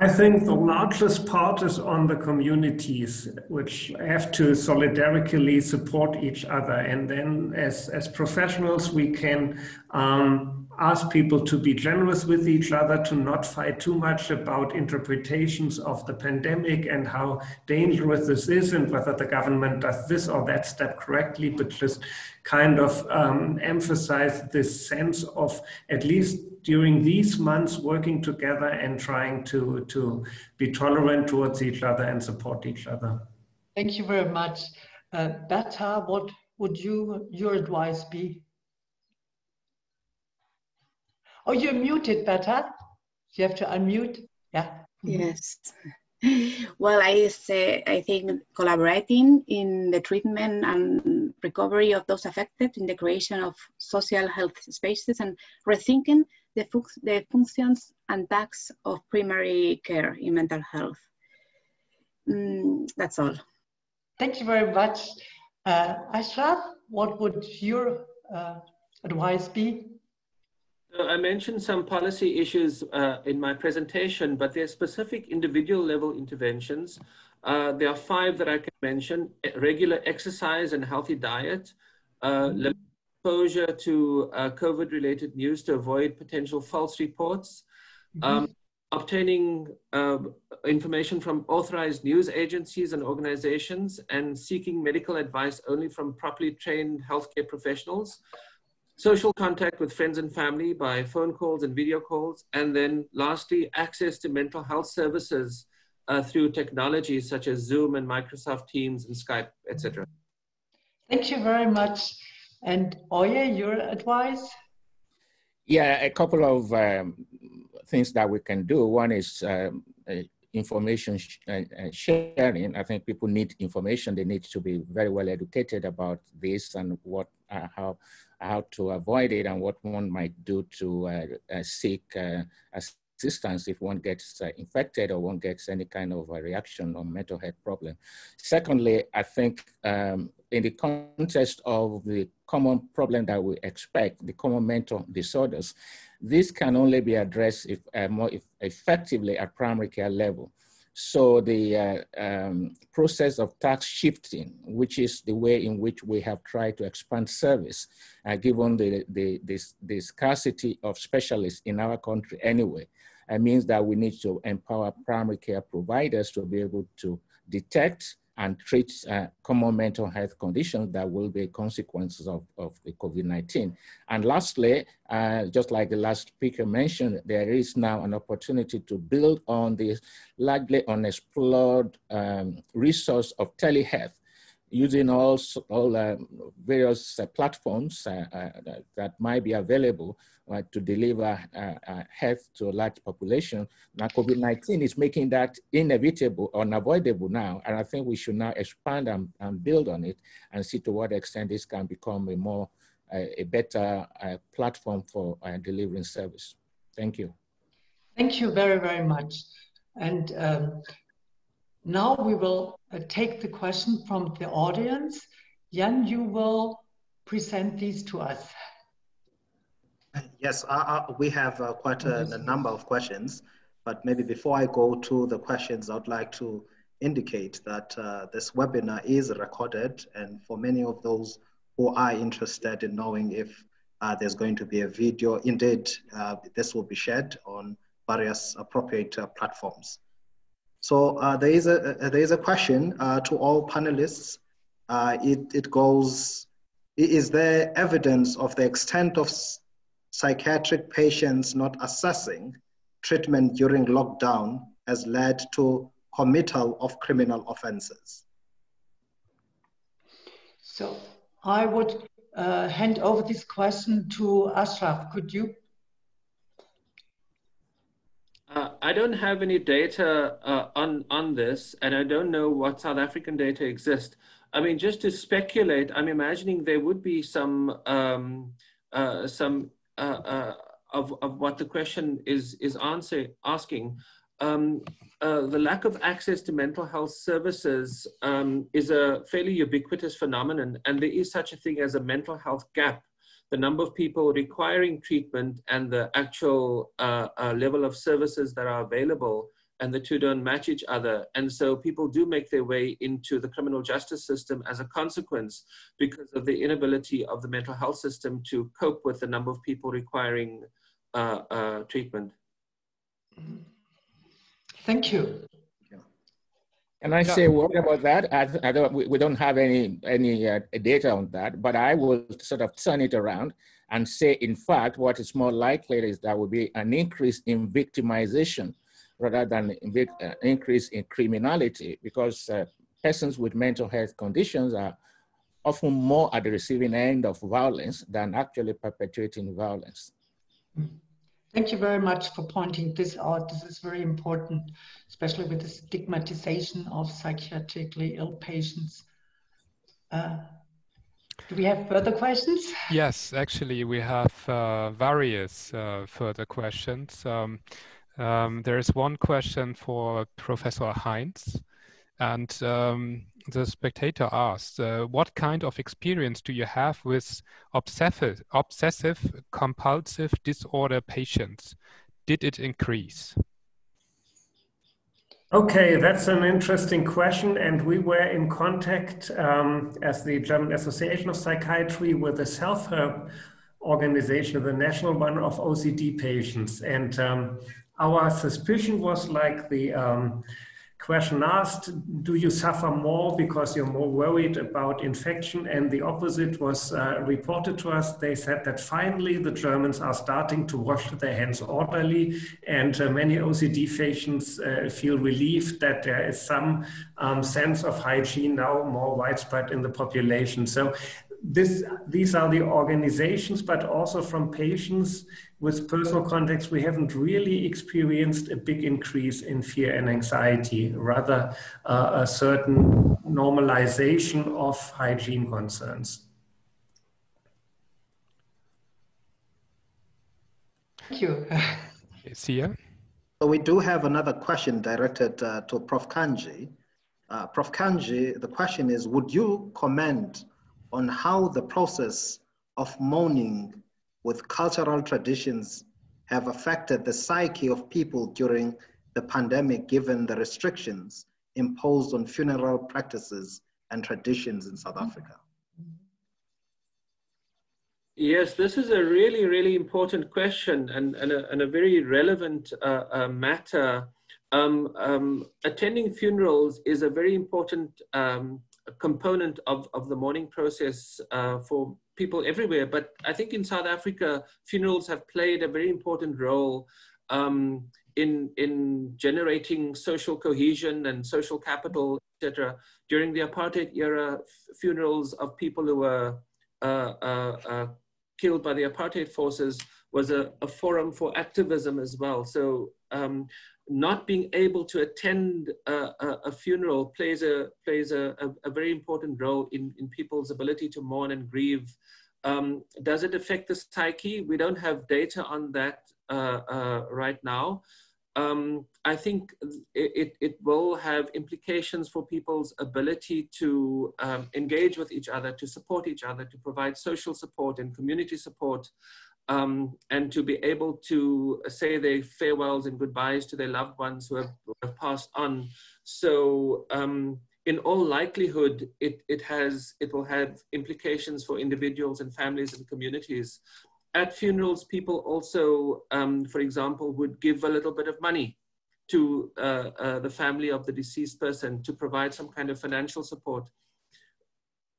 I think the largest part is on the communities, which have to solidarically support each other. And then, as, as professionals, we can um, ask people to be generous with each other, to not fight too much about interpretations of the pandemic and how dangerous this is, and whether the government does this or that step correctly, but just kind of um, emphasize this sense of at least during these months working together and trying to, to be tolerant towards each other and support each other. Thank you very much. Uh, what would you your advice be? Oh, you're muted, Berta. You have to unmute. Yeah. Yes. Well, I say I think collaborating in the treatment and recovery of those affected in the creation of social health spaces and rethinking the, fu the functions and tasks of primary care in mental health. Mm, that's all. Thank you very much. Uh, Ashraf, what would your uh, advice be? I mentioned some policy issues uh, in my presentation, but there are specific individual level interventions. Uh, there are five that I can mention, regular exercise and healthy diet, uh, exposure to uh, COVID-related news to avoid potential false reports, mm -hmm. um, obtaining uh, information from authorized news agencies and organizations, and seeking medical advice only from properly trained healthcare professionals, social contact with friends and family by phone calls and video calls, and then lastly, access to mental health services uh, through technologies such as Zoom and Microsoft Teams and Skype, etc. Thank you very much. And Oye, your advice? Yeah, a couple of um, things that we can do. One is um, uh, information sh uh, uh, sharing. I think people need information. They need to be very well educated about this and what, uh, how, how to avoid it and what one might do to uh, uh, seek assistance if one gets uh, infected or one gets any kind of a reaction or mental health problem. Secondly, I think um, in the context of the common problem that we expect, the common mental disorders, this can only be addressed if, uh, more if effectively at primary care level. So the uh, um, process of task shifting, which is the way in which we have tried to expand service, uh, given the, the, the, the, scarcity of specialists in our country anyway, it means that we need to empower primary care providers to be able to detect and treat uh, common mental health conditions that will be consequences of, of the COVID-19. And lastly, uh, just like the last speaker mentioned, there is now an opportunity to build on this largely unexplored um, resource of telehealth using all, all uh, various uh, platforms uh, uh, that, might be available uh, to deliver health to a large population. Now, COVID-19 is making that inevitable, unavoidable now, and I think we should now expand and, and build on it and see to what extent this can become a more, a better platform for delivering service. Thank you. Thank you very, very much. And um, now we will uh, take the question from the audience. Jan, you will present these to us. Yes, uh, uh, we have uh, quite a, a, number of questions, but maybe before I go to the questions, I'd like to indicate that uh, this webinar is recorded and for many of those who are interested in knowing if uh, there's going to be a video, indeed, uh, this will be shared on various appropriate platforms. So uh, there is a there is a question uh, to all panelists. Uh, it it goes: Is there evidence of the extent of psychiatric patients not assessing treatment during lockdown has led to committal of criminal offenses? So I would uh, hand over this question to Ashraf. Could you uh, I don't have any data uh, on on this, and I don't know what South African data exist. I mean, just to speculate, I'm imagining there would be some um, uh, some uh, uh, of of what the question is is answer asking. Um, uh, the lack of access to mental health services um, is a fairly ubiquitous phenomenon, and there is such a thing as a mental health gap the number of people requiring treatment and the actual uh, uh, level of services that are available and the two don't match each other. And so people do make their way into the criminal justice system as a consequence because of the inability of the mental health system to cope with the number of people requiring uh, uh treatment. Thank you. Can I yeah. say what about that? I, I don't, we, don't have any, any uh, data on that, but I will sort of turn it around and say, in fact, what is more likely is that will be an increase in victimization rather than an uh, increase in criminality because uh, persons with mental health conditions are often more at the receiving end of violence than actually perpetuating violence. Mm -hmm. Thank you very much for pointing this out. This is very important, especially with the stigmatization of psychiatrically ill patients. Uh, do we have further questions? Yes, actually, we have uh, various uh, further questions. Um, um, there is one question for Professor Heinz. And um, the spectator asked, uh, what kind of experience do you have with obsessive, obsessive compulsive disorder patients? Did it increase? Okay, that's an interesting question. And we were in contact um, as the German Association of Psychiatry with the self-help organization, the national one of OCD patients. And um, our suspicion was like the um, question asked, do you suffer more because you're more worried about infection? And the opposite was uh, reported to us. They said that finally the Germans are starting to wash their hands orderly, and uh, many OCD patients uh, feel relieved that there is some um, sense of hygiene now more widespread in the population. So this, these are the organizations, but also from patients with personal context, we haven't really experienced a big increase in fear and anxiety, rather uh, a certain normalization of hygiene concerns. Thank you. Sia? So we do have another question directed uh, to Prof. Kagee. Uh, Prof. Kagee, the question is, would you comment on how the process of mourning with cultural traditions have affected the psyche of people during the pandemic, given the restrictions imposed on funeral practices and traditions in South Africa? Yes, this is a really, really important question and, and, a, and a very relevant uh, uh, matter. Um, um, attending funerals is a very important um, component of, of the mourning process uh, for people everywhere. But I think in South Africa, funerals have played a very important role um, in, in generating social cohesion and social capital etc. During the apartheid era, funerals of people who were uh, uh, uh, killed by the apartheid forces was a, a, forum for activism as well. So um, not being able to attend a, a, a funeral plays a plays a, a, very important role in, in people's ability to mourn and grieve. Um, does it affect the psyche? We don't have data on that uh, uh, right now. Um, I think it, it, will have implications for people's ability to um, engage with each other, to support each other, to provide social support and community support um, and to be able to say their farewells and goodbyes to their loved ones who have, who have passed on. So um, in all likelihood, it, it, has, it will have implications for individuals and families and communities. At funerals, people also, um, for example, would give a little bit of money to uh, uh, the family of the deceased person to provide some kind of financial support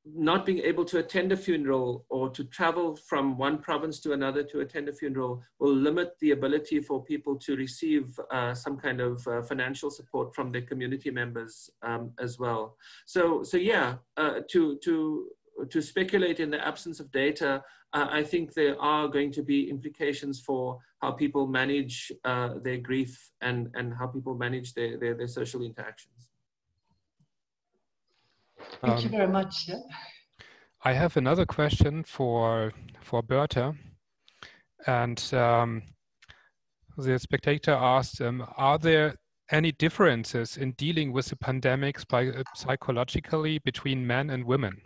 not being able to attend a funeral or to travel from one province to another to attend a funeral will limit the ability for people to receive uh, some kind of uh, financial support from their community members um, as well. So, so yeah, uh, to, to, to speculate in the absence of data, uh, I think there are going to be implications for how people manage uh, their grief and, and how people manage their, their, their social interactions. Thank um, you very much. I have another question for for Berta, and um, the spectator asked, um, "Are there any differences in dealing with the pandemics by, uh, psychologically between men and women?"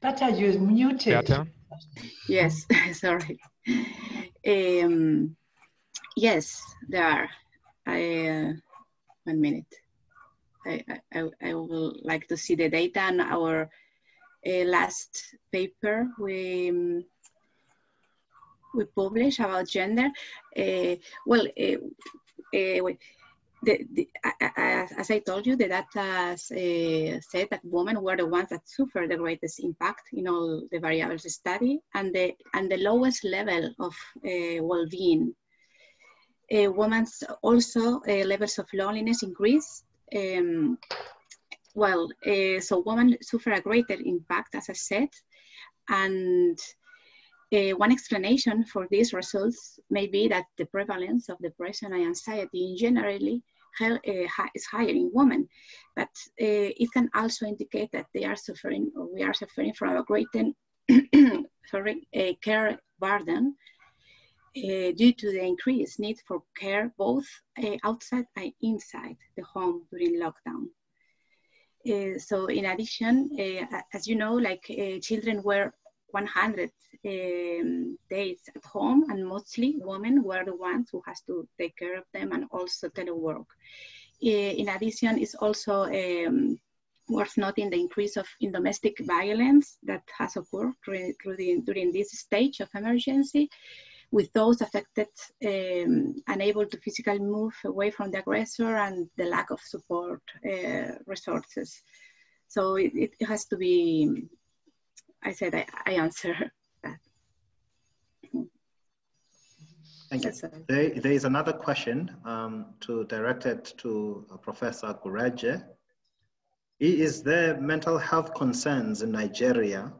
Berta, you're muted. Berta? Yes, sorry. Um, yes, there are. I, uh, one minute. I, I, I will like to see the data and our uh, last paper we um, we published about gender. Uh, well, uh, uh, the, the, as I told you, the data uh, said that women were the ones that suffered the greatest impact in all the variables study and the, and the lowest level of uh, well-being. Uh, women's also levels of loneliness increase. Um, well, so women suffer a greater impact, as I said, and uh, one explanation for these results may be that the prevalence of depression and anxiety in generally uh, is higher in women, but uh, it can also indicate that they are suffering or we are suffering from a greater sorry, a care burden uh, due to the increased need for care both uh, outside and inside the home during lockdown. Uh, so in addition, as you know, like children were 100 um, days at home and mostly women were the ones who has to take care of them and also telework. In addition, it's also um, worth noting the increase of in domestic violence that has occurred during, during this stage of emergency with those affected um, unable to physically move away from the aggressor and the lack of support uh, resources. So it, it, has to be I said I, I answer that. Thank you. There, there is another question um, to directed to uh, Professor Gureje. Is there mental health concerns in Nigeria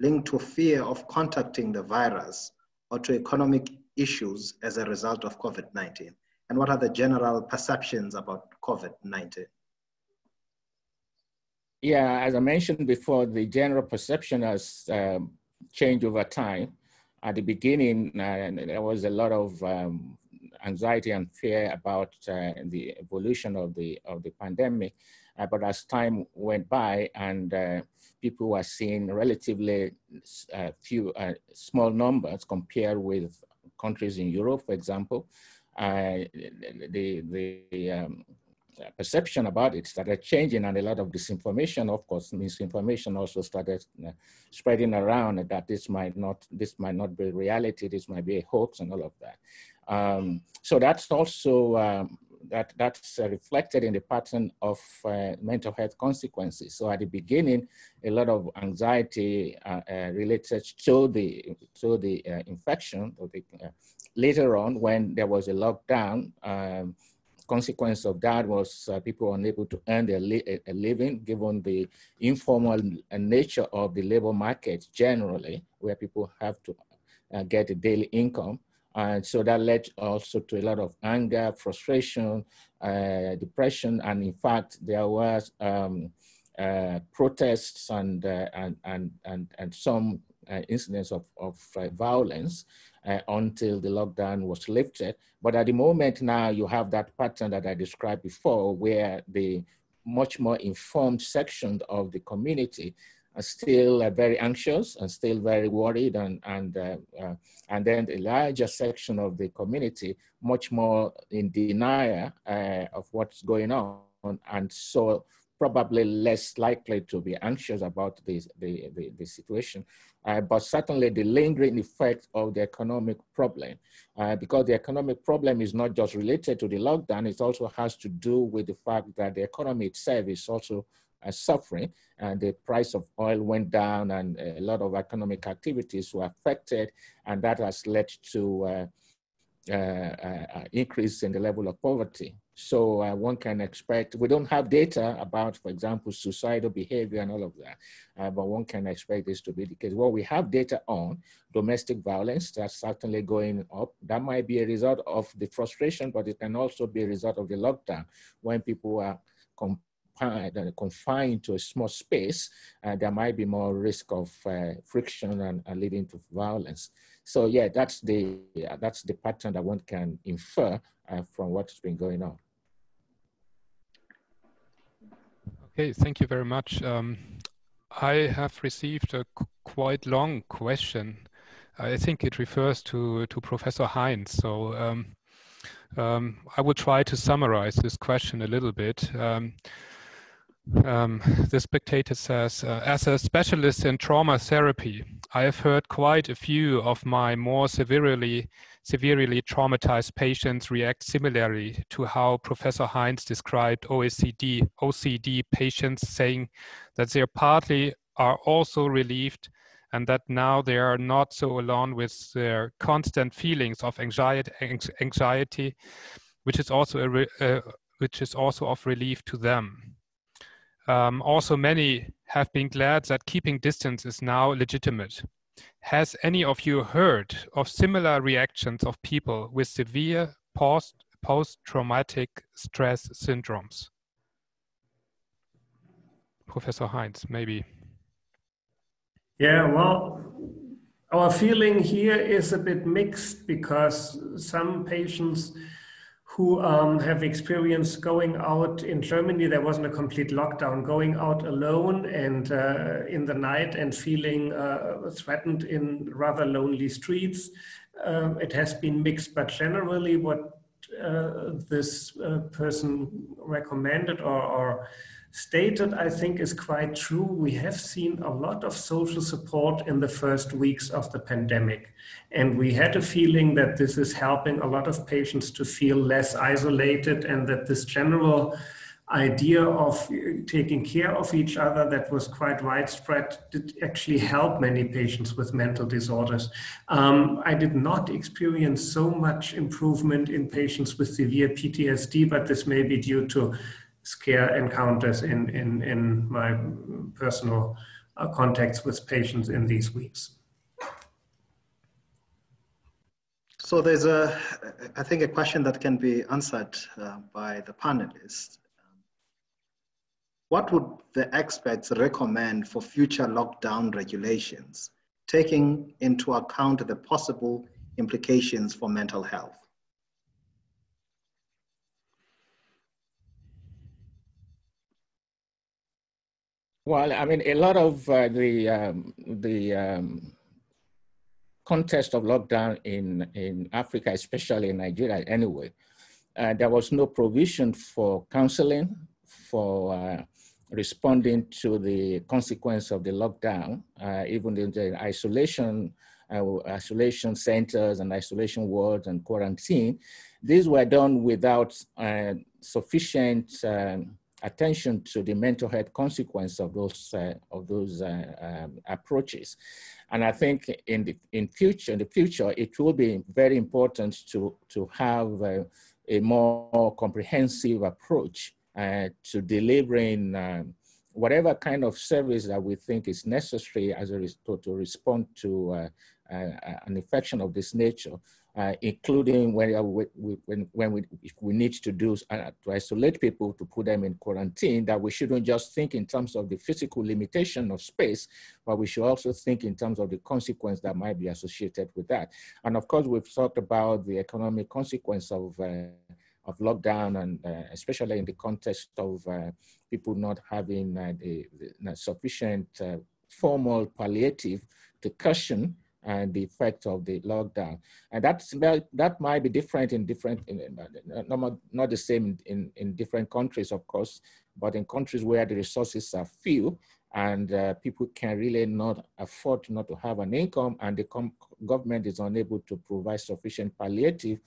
linked to fear of contacting the virus or to economic issues as a result of COVID-19? And what are the general perceptions about COVID-19? Yeah, as I mentioned before, the general perception has um, changed over time. At the beginning, uh, there was a lot of um, anxiety and fear about uh, the evolution of the of the pandemic. Uh, but as time went by and uh, people were seeing relatively uh, few uh, small numbers compared with countries in Europe, for example, the the um, perception about it started changing and a lot of disinformation, of course, misinformation also started uh, spreading around that this might not, this might not be reality, this might be a hoax and all of that. Um, so that's also um, that that's uh, reflected in the pattern of uh, mental health consequences. So at the beginning, a lot of anxiety uh, uh related to the to the uh, infection. The, uh, later on, when there was a lockdown, um, consequence of that was people were unable to earn their li a living, given the informal nature of the labor market generally, where people have to get a daily income. And so that led also to a lot of anger, frustration, uh, depression, and in fact, there was um, uh, protests and, uh, and, and, and, and some uh, incidents of, of uh, violence uh, until the lockdown was lifted. But at the moment now, you have that pattern that I described before, where the much more informed section of the community are still uh, very anxious and still very worried and, and, uh, uh, and then the larger section of the community much more in denial uh, of what's going on and so probably less likely to be anxious about this, the, the, the situation. Uh, but certainly the lingering effect of the economic problem, uh, because the economic problem is not just related to the lockdown, it also has to do with the fact that the economy itself is also uh, suffering and the price of oil went down and a lot of economic activities were affected and that has led to uh, uh, uh, increase in the level of poverty. So uh, one can expect, we don't have data about, for example, suicidal behavior and all of that, uh, but one can expect this to be the case. What we have data on, domestic violence, that's certainly going up. That might be a result of the frustration, but it can also be a result of the lockdown when people are confined, confined to a small space, uh, there might be more risk of uh, friction and, and, leading to violence. So yeah, that's the yeah, that's the pattern that one can infer uh, from what's been going on. Okay, thank you very much. Um, I have received a quite long question. I think it refers to to Professor Heinz. So. Um, um, I will try to summarize this question a little bit. Um, um, the spectator says, uh, as a specialist in trauma therapy, I have heard quite a few of my more severely, severely traumatized patients react similarly to how Professor Heinz described OECD, OCD patients, saying that they partly are also relieved and that now they are not so alone with their constant feelings of anxiety, anxiety which is also a, uh, which is also of relief to them. Um, also, many have been glad that keeping distance is now legitimate. Has any of you heard of similar reactions of people with severe post post-traumatic stress syndromes? Professor Heinz, maybe. Yeah, well, our feeling here is a bit mixed because some patients who um, have experience going out in Germany. There wasn't a complete lockdown, going out alone and uh, in the night and feeling uh, threatened in rather lonely streets. Um, it has been mixed, but generally, what uh, this uh, person recommended or, or stated, I think is quite true. We have seen a lot of social support in the first weeks of the pandemic. And we had a feeling that this is helping a lot of patients to feel less isolated and that this general idea of taking care of each other that was quite widespread did actually help many patients with mental disorders. Um, I did not experience so much improvement in patients with severe PTSD, but this may be due to scare encounters in, in, in my personal uh, contacts with patients in these weeks. So there's a, I think a question that can be answered uh, by the panelists. What would the experts recommend for future lockdown regulations, taking into account the possible implications for mental health? Well, I mean, a lot of uh, the um, the um, context of lockdown in in Africa, especially in Nigeria, anyway, uh, there was no provision for counseling, for uh, responding to the consequence of the lockdown, uh, even in the isolation uh, isolation centers and isolation wards and quarantine, these were done without uh, sufficient um, attention to the mental health consequence of those uh, of those uh, um, approaches. And I think in the in future in the future it will be very important to to have uh, a more comprehensive approach uh, to delivering um, whatever kind of service that we think is necessary as a to, to respond to uh, uh, an infection of this nature uh, including when, uh, we, when, when we, we need to do uh, to isolate people to put them in quarantine, that we shouldn't just think in terms of the physical limitation of space, but we should also think in terms of the consequence that might be associated with that. And of course, we've talked about the economic consequence of uh, of lockdown and uh, especially in the context of uh, people not having the, the sufficient formal palliative to cushion and the effect of the lockdown. And that's, that might be different in different, in, not, not the same in, in different countries, of course, but in countries where the resources are few and uh, people can really not afford not to have an income and the government is unable to provide sufficient palliative,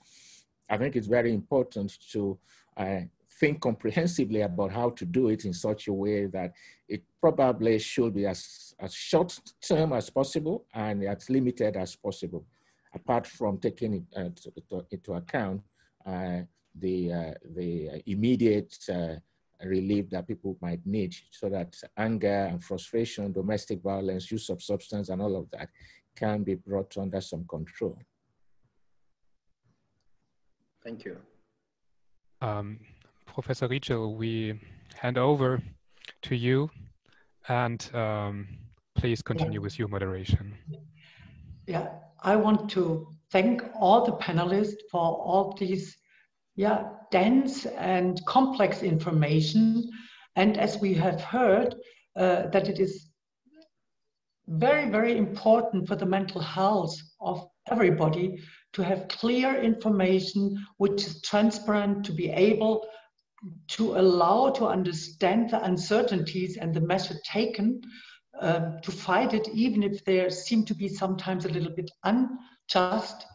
I think it's very important to uh, think comprehensively about how to do it in such a way that it probably should be as, as short term as possible and as limited as possible, apart from taking it uh, to, to, into account uh, the, uh, the immediate uh, relief that people might need so that anger and frustration, domestic violence, use of substance and all of that can be brought under some control. Thank you. Um, Professor Rietschel, we hand over to you and um, please continue yeah. with your moderation. Yeah, I want to thank all the panelists for all these yeah, dense and complex information. And as we have heard, uh, that it is very, very important for the mental health of everybody to have clear information which is transparent, to be able to allow to understand the uncertainties and the measure taken um, to fight it, even if there seem to be sometimes a little bit unjust.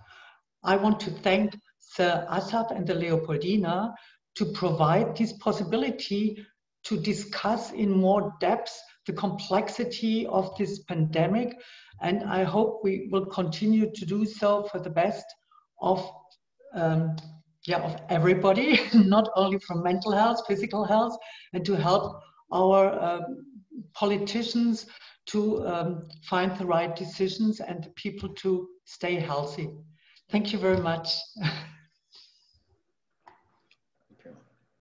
I want to thank the ASSAf and the Leopoldina to provide this possibility to discuss in more depth the complexity of this pandemic. And I hope we will continue to do so for the best of um, yeah, of everybody, not only from mental health, physical health, and to help our um, politicians to um, find the right decisions and the people to stay healthy. Thank you very much.